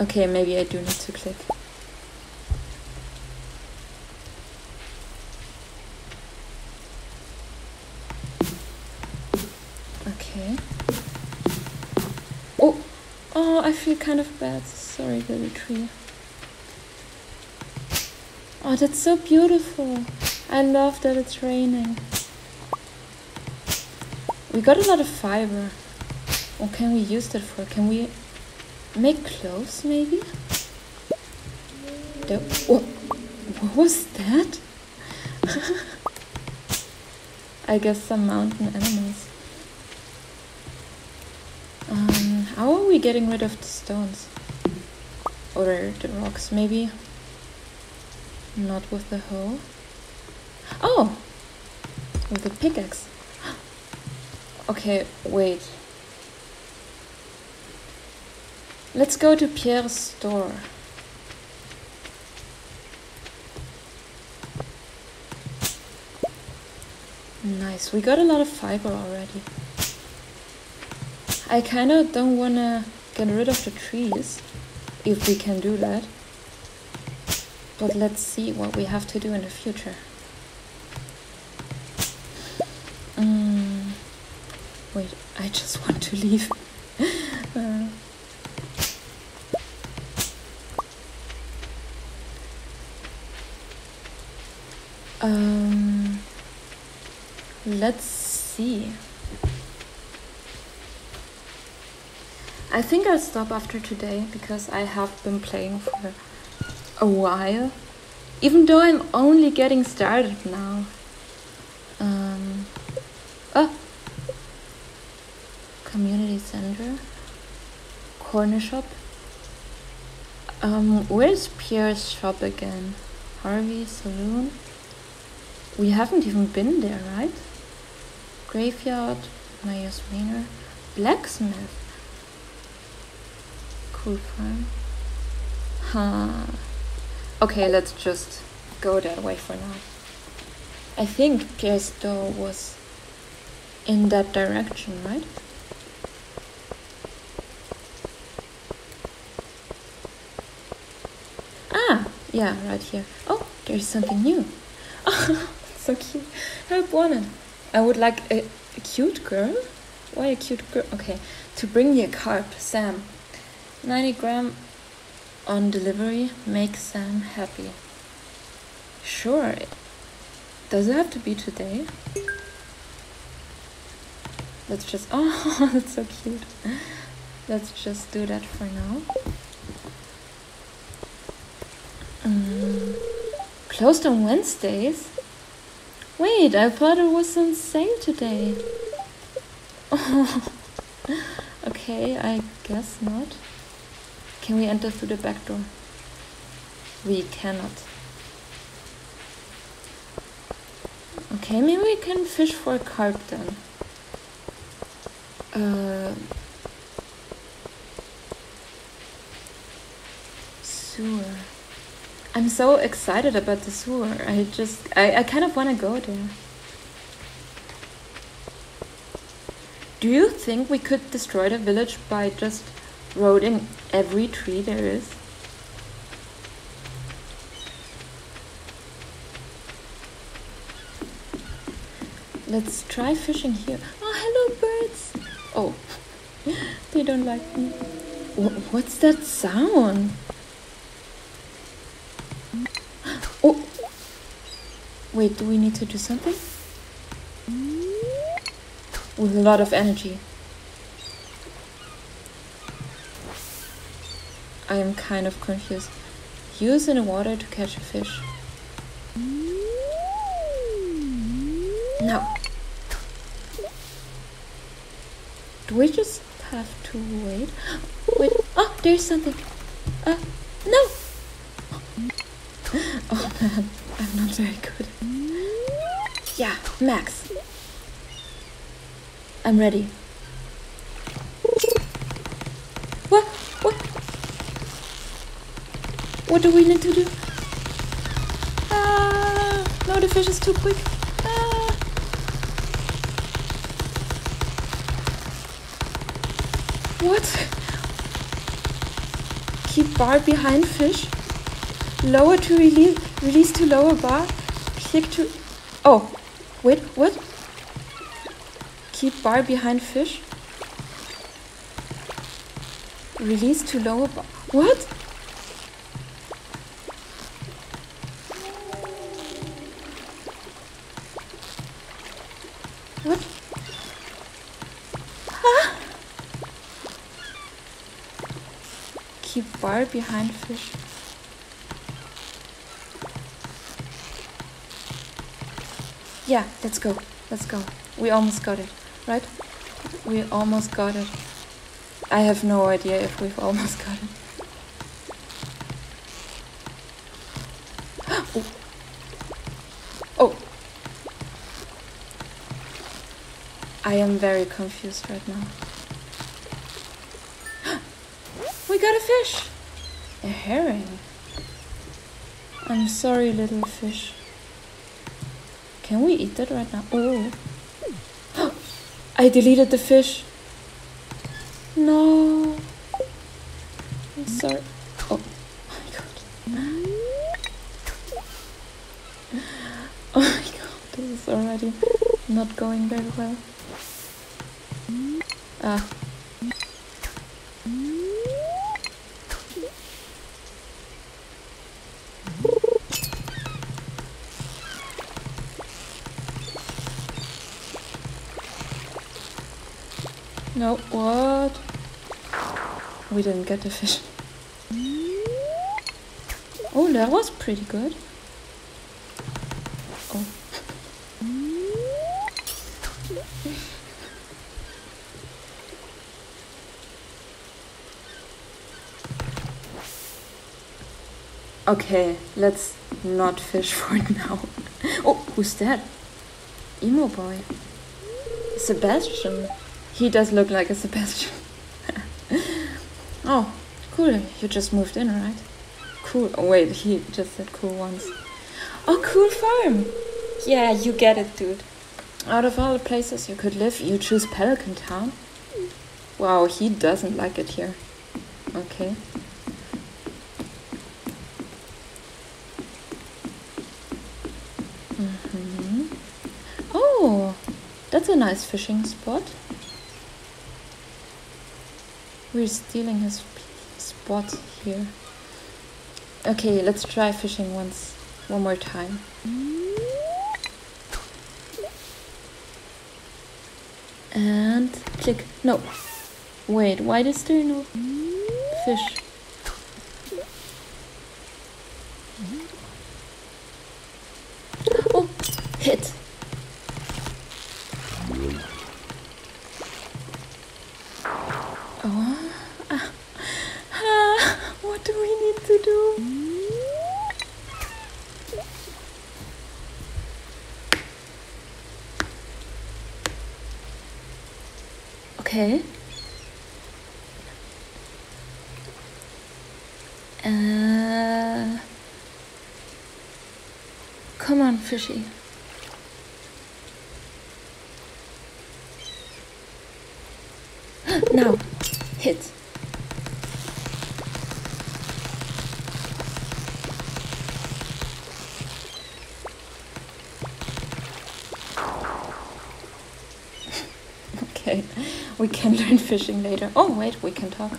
Okay, maybe I do need to click. Feel kind of bad. Sorry, little tree. Oh, that's so beautiful. I love that it's raining. We got a lot of fiber. What can we use that for? Can we make clothes, maybe? The, what, what was that? I guess some mountain animals. Um, how are we getting rid of the stones? Or the rocks, maybe? Not with the hoe. Oh! With a pickaxe. okay, wait. Let's go to Pierre's store. Nice, we got a lot of fiber already. I kinda don't wanna get rid of the trees, if we can do that. But let's see what we have to do in the future. Mm. Wait, I just want to leave. uh. Um, let's see. I think I'll stop after today because I have been playing for a while. Even though I'm only getting started now. Um, oh! Community center. Corner shop. Um, where's Pierre's shop again? Harvey Saloon? We haven't even been there, right? Graveyard, Mayor's Manor, Blacksmith. Cool farm. Huh. Okay, let's just go that way for now. I think door was in that direction, right? Ah, yeah, right here. Oh, there's something new. Oh, so cute. Help wanted. I would like a, a cute girl. Why a cute girl? Okay, to bring you a carp, Sam. 90 gram on delivery. makes Sam happy. Sure. Does it have to be today? Let's just. Oh, that's so cute. Let's just do that for now. Um, closed on Wednesdays? Wait, I thought it was on sale today. Oh, okay, I guess not. Can we enter through the back door? We cannot. Okay, maybe we can fish for a carp then. Uh, sewer. I'm so excited about the sewer. I just, I, I kind of want to go there. Do you think we could destroy the village by just roading every tree there is? Let's try fishing here. Oh, hello birds! Oh, they don't like me. What's that sound? Oh! Wait, do we need to do something? with a lot of energy. I am kind of confused. Use in the water to catch a fish. No. Do we just have to wait? Wait. Oh, there's something. Uh, no. Oh man, I'm not very good. Yeah, Max. I'm ready. What? What? What do we need to do? Ah! No, the fish is too quick. Ah! What? Keep bar behind fish. Lower to release, release to lower bar. Click to. Oh, wait, what? Keep bar behind fish. Release to lower bar. What? What? Bar behind fish. Yeah, let's go. Let's go. We almost got it, right? We almost got it. I have no idea if we've almost got it. oh. oh. I am very confused right now. we got a fish! A herring. I'm sorry, little fish. Can we eat that right now? Oh. I deleted the fish. Didn't get the fish. Oh, that was pretty good. Oh. Okay, let's not fish for now. oh, who's that? Emo boy. Sebastian. He does look like a Sebastian. Oh, cool. You just moved in, right? Cool. Oh, wait, he just said cool once. Oh, cool farm. Yeah, you get it, dude. Out of all the places you could live, you choose Pelican Town? Wow, he doesn't like it here. Okay. Mm -hmm. Oh, that's a nice fishing spot. We're stealing his spot here. Okay, let's try fishing once, one more time. And click. No. Wait, why is there no fish? Oh, hit. Oh, ah, ah, what do we need to do? Okay. Uh, now, hit. okay, we can learn fishing later. Oh, wait, we can talk.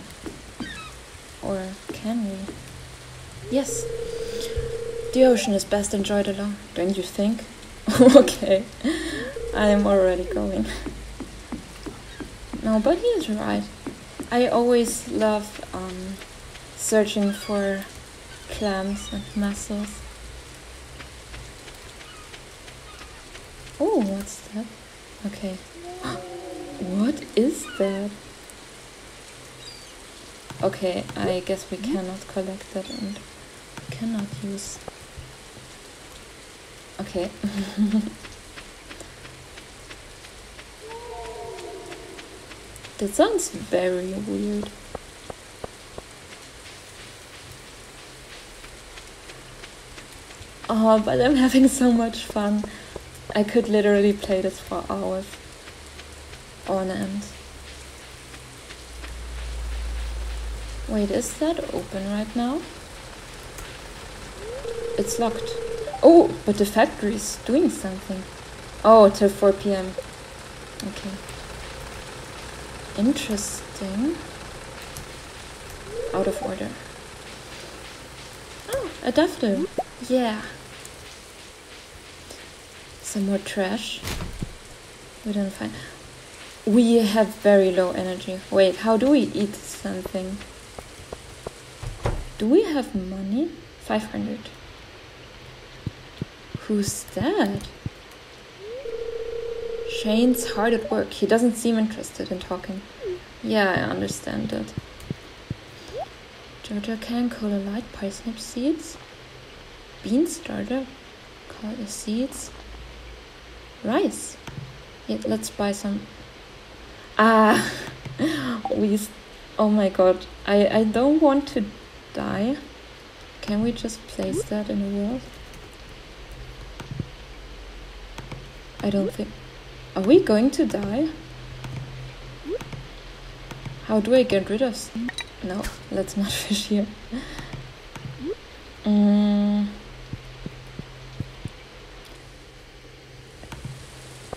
Or can we? Yes. The ocean is best enjoyed alone, don't you think? okay, I am already going. No, but he's right. I always love um, searching for clams and mussels. Oh, what's that? Okay. what is that? Okay, I guess we cannot collect that and cannot use. Okay. that sounds very weird. Oh, but I'm having so much fun. I could literally play this for hours on end. Wait, is that open right now? It's locked. Oh, but the factory is doing something. Oh, till 4 p.m. Okay. Interesting. Out of order. Oh, a daffodil. Yeah. Some more trash. We didn't find. We have very low energy. Wait, how do we eat something? Do we have money? 500. Who's that? Shane's hard at work. He doesn't seem interested in talking. Yeah, I understand that. Joja can call a light parsnip seeds. Bean starter, cola seeds. Rice. Yeah, let's buy some. Ah, we. Oh my god, I I don't want to die. Can we just place that in a world? I don't think... Are we going to die? How do I get rid of... No, let's not fish here. Mm.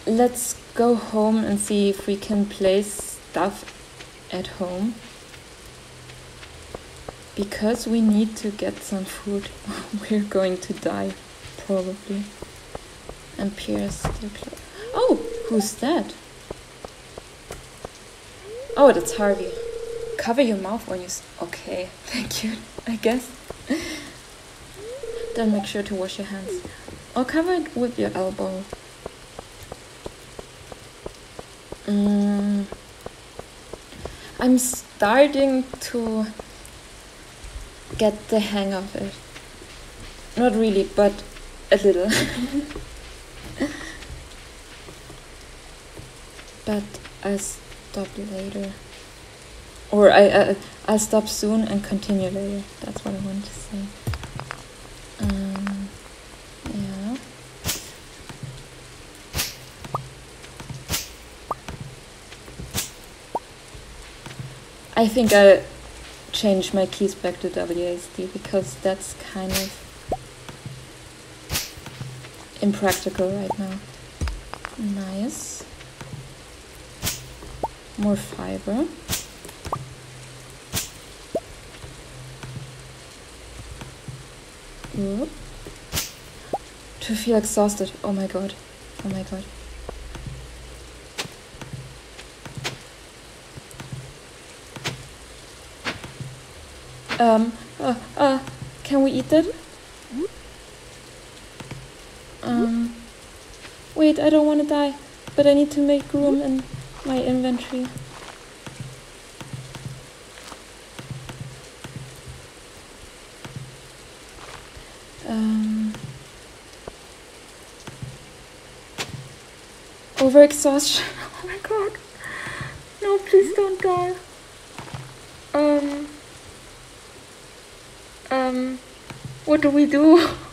Let's go home and see if we can place stuff at home. Because we need to get some food. We're going to die, probably. And still close. Oh, who's that? Oh, that's Harvey. Cover your mouth when you... okay, thank you, I guess. then make sure to wash your hands. Or cover it with your elbow. Mm. I'm starting to get the hang of it. Not really, but a little. but I'll stop later. Or I, I, I'll stop soon and continue later. That's what I want to say. Um, yeah. I think I'll change my keys back to WASD because that's kind of impractical right now. Nice. More fiber. Oop. To feel exhausted. Oh my god. Oh my god. Um, uh, uh, can we eat that? Um, wait, I don't want to die, but I need to make room in my inventory. Um, overexhaustion. Oh my god. No, please don't die. Um. Um, what do we do?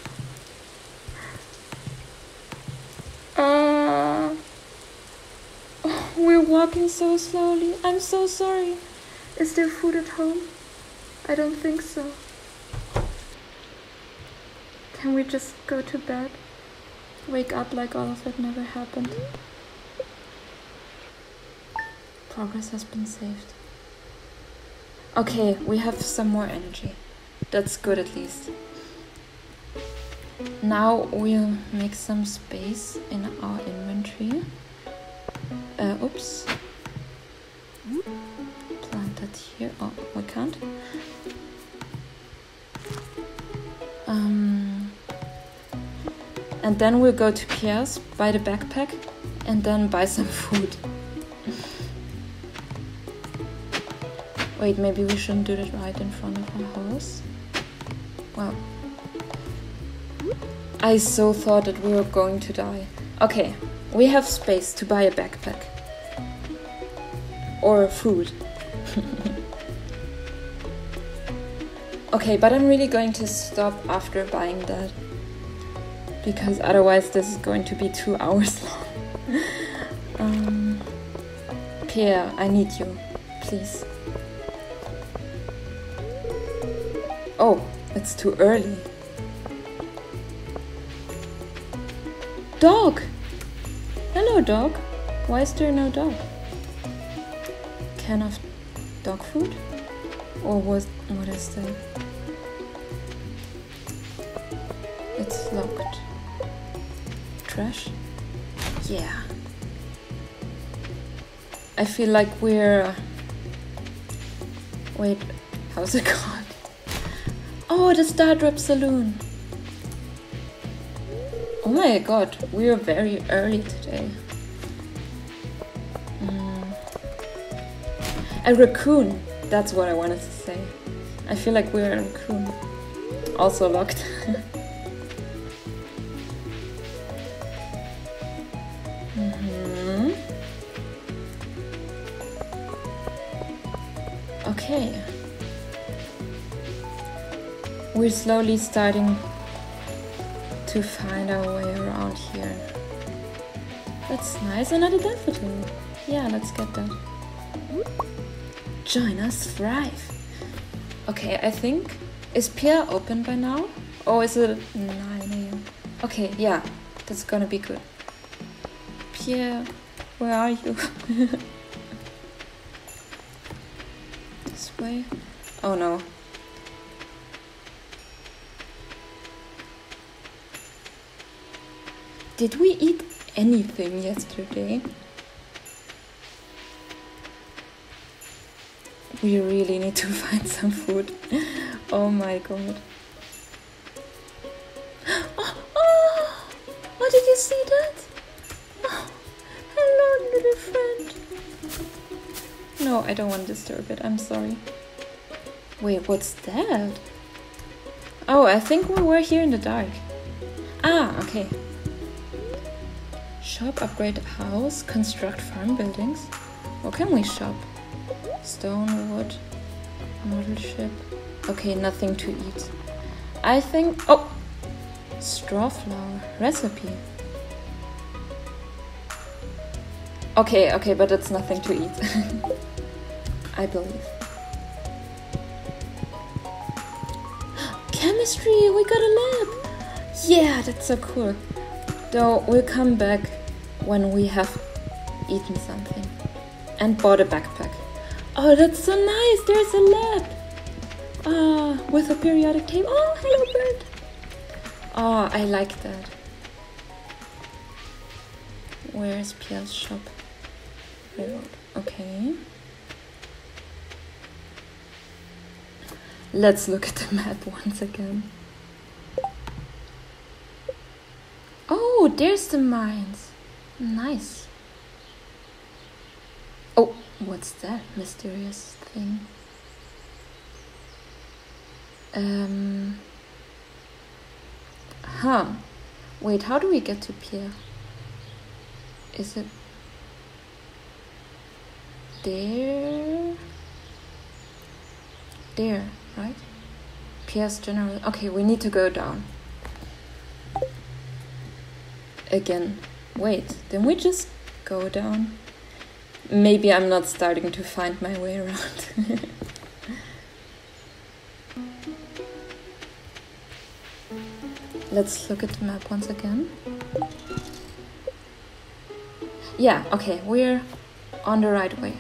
Uh, oh, we're walking so slowly. I'm so sorry. Is there food at home? I don't think so. Can we just go to bed? Wake up like all of it never happened. Progress has been saved. Okay, we have some more energy. That's good at least. Now we'll make some space in our inventory. Uh, oops. Here. Oh, we can't. Um, and then we'll go to Pierre's, buy the backpack, and then buy some food. Wait, maybe we shouldn't do it right in front of our house. Well, I so thought that we were going to die. Okay, we have space to buy a backpack. Or food. Okay, but I'm really going to stop after buying that. Because otherwise this is going to be two hours long. um, Pierre, I need you. Please. Oh, it's too early. Dog! Hello, dog. Why is there no dog? Can of dog food? Or what, what is that? Trash? Yeah. I feel like we're. Wait, how's it called? Oh, the Stardrop Saloon. Oh my god, we are very early today. Mm. A raccoon, that's what I wanted to say. I feel like we're a raccoon. Also locked. slowly starting to find our way around here. That's nice. Another daffodil. Yeah, let's get that. Join us, thrive. Okay, I think. Is Pierre open by now? Or is it 9 a.m.? Okay, yeah, that's gonna be good. Pierre, where are you? this way? Oh no, Did we eat anything yesterday? We really need to find some food. Oh my god. Oh, oh, did you see that? Oh, hello, little friend. No, I don't want to disturb it. I'm sorry. Wait, what's that? Oh, I think we were here in the dark. Ah, okay. Shop, upgrade house, construct farm buildings. What can we shop? Stone, wood, model ship. Okay, nothing to eat. I think. Oh! Straw flour. Recipe. Okay, okay, but it's nothing to eat. I believe. Chemistry! We got a lab! Yeah, that's so cool. Though we'll come back when we have eaten something and bought a backpack. Oh, that's so nice! There's a lab! Ah, with a periodic table. Oh, hello, bird! Oh, I like that. Where's Pierre's shop? Okay. Let's look at the map once again. Oh, there's the mines. Nice. Oh, what's that mysterious thing? Um. Huh. Wait, how do we get to Pierre? Is it there? There, right? Pierre's general. Okay, we need to go down. Again. Wait, then we just go down? Maybe I'm not starting to find my way around. Let's look at the map once again. Yeah, okay, we're on the right way.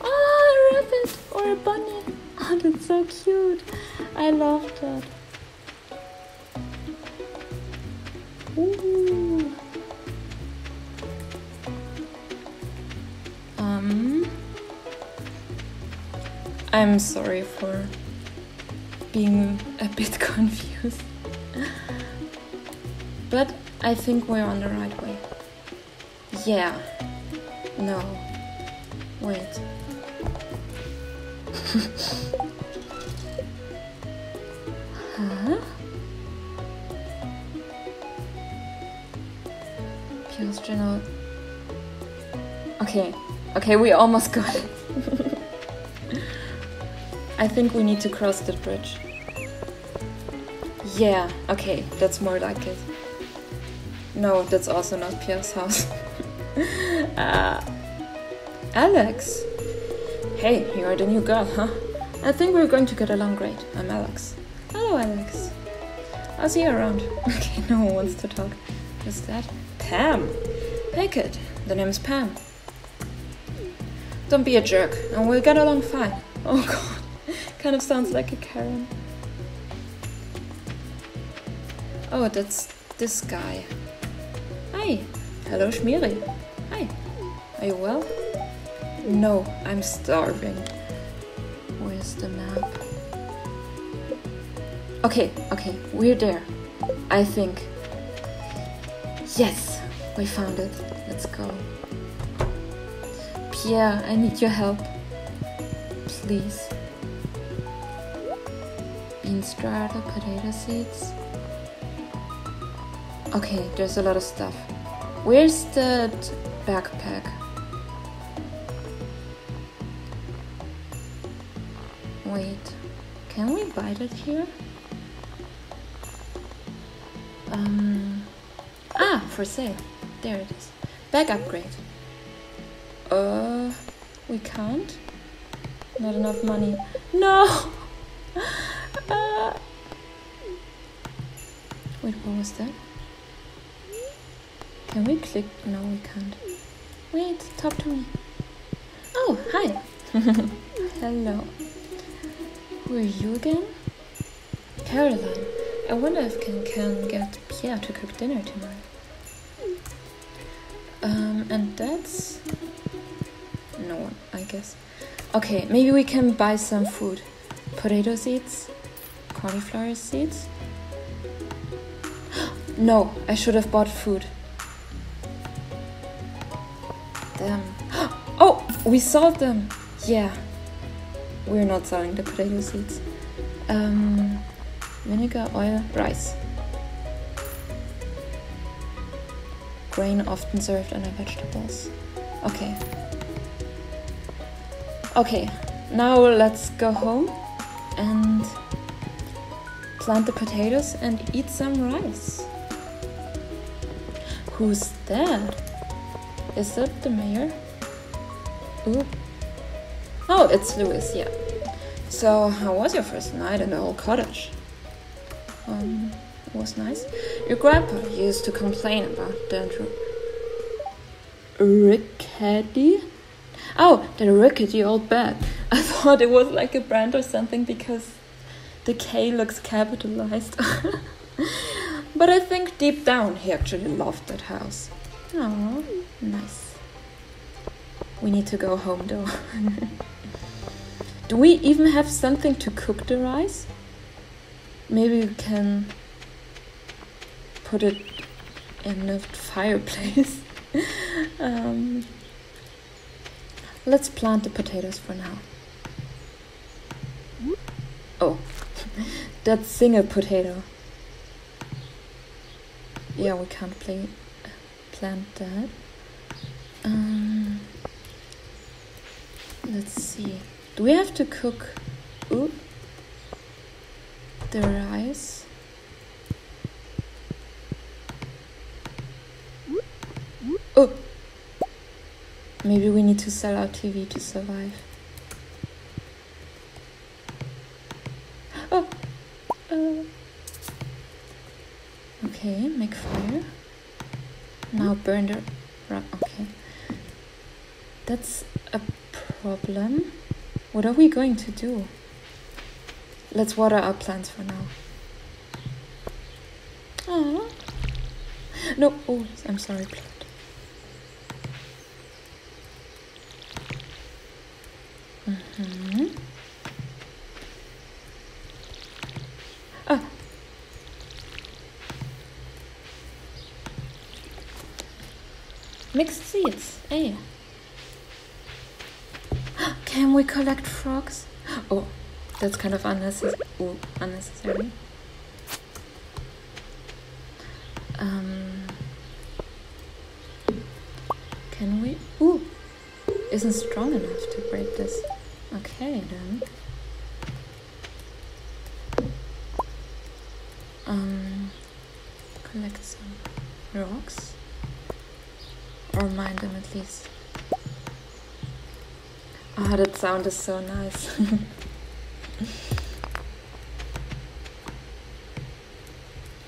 Oh, a rabbit or a bunny. Oh, that's so cute. I love that. Ooh. Um, I'm sorry for being a bit confused. but I think we're on the right way. Yeah. No. Wait. huh? General. Okay. Okay, we almost got it. I think we need to cross the bridge. Yeah, okay, that's more like it. No, that's also not Pierre's house. uh, Alex! Hey, you're the new girl, huh? I think we're going to get along great. I'm Alex. Hello, Alex. I'll see you around. Okay, no one wants to talk. Who's that? Pam! Hey, kid. The name's Pam. Don't be a jerk, and we'll get along fine. Oh god, kind of sounds like a Karen. Oh, that's this guy. Hi. Hello, Schmiri. Hi. Are you well? No, I'm starving. Where's the map? Okay, okay, we're there. I think. Yes, we found it. Let's go. Pierre, I need your help. Please. Bean starter, potato seeds. Okay, there's a lot of stuff. Where's the backpack? Wait, can we buy that here? Um, ah, for sale. There it is. Bag upgrade. Uh, we can't. Not enough money. No. Uh, wait, what was that? Can we click? No, we can't. Wait, talk to me. Oh, hi. Hello. Who are you again? Caroline. I wonder if can can get Pierre to cook dinner tonight. Um, and that's no one, I guess. Okay, maybe we can buy some food. Potato seeds, cauliflower seeds. No, I should have bought food. Damn. Oh, we sold them. Yeah. We're not selling the potato seeds. Um, vinegar, oil, rice. Grain often served under vegetables. Okay. Okay, now let's go home and plant the potatoes and eat some rice. Who's that? Is that the mayor? Ooh. Oh, it's Lewis, yeah. So, how was your first night in the old cottage? Was nice. Your grandpa used to complain about the rickety. Oh, the rickety old bed. I thought it was like a brand or something because the K looks capitalized. but I think deep down he actually loved that house. Oh, nice. We need to go home though. Do we even have something to cook the rice? Maybe we can put it in the fireplace. um, let's plant the potatoes for now. Oh, that's single potato. Yeah, we can't play, plant that. Um, let's see. Do we have to cook ooh, the rice? Oh! Maybe we need to sell our TV to survive. Oh! Uh. Okay, make fire. Now burn the... Okay. That's a problem. What are we going to do? Let's water our plants for now. Oh. No, oh, I'm sorry, mmhmm. Ah mixed seeds Eh? can we collect frogs? Oh that's kind of unnecessary oh, unnecessary. Um can we ooh isn't strong enough to break this. Okay then. Um, collect some rocks or mine them at least. Ah, oh, that sound is so nice.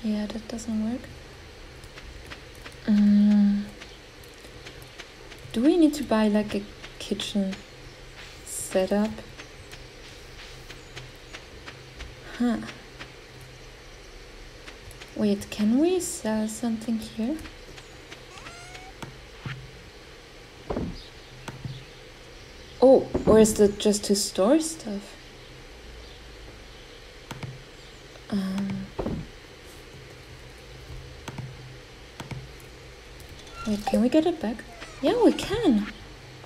yeah, that doesn't work. Um, do we need to buy like a kitchen setup? Huh. Wait, can we sell something here? Oh, or is that just to store stuff? Um, wait, can we get it back? Yeah, we can.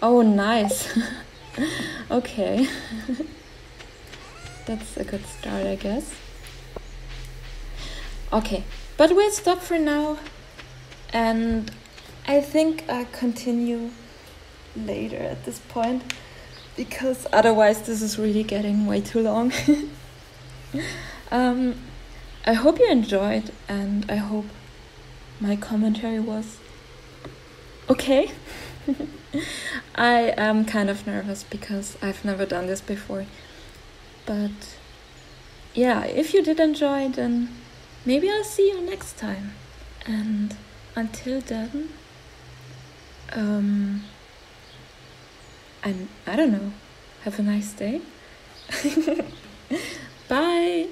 Oh, nice. okay. That's a good start, I guess. Okay, but we'll stop for now. And I think I continue later at this point because otherwise this is really getting way too long. um, I hope you enjoyed and I hope my commentary was okay. I am kind of nervous because I've never done this before. But yeah, if you did enjoy, then maybe I'll see you next time. And until then, um, and I don't know. Have a nice day. Bye.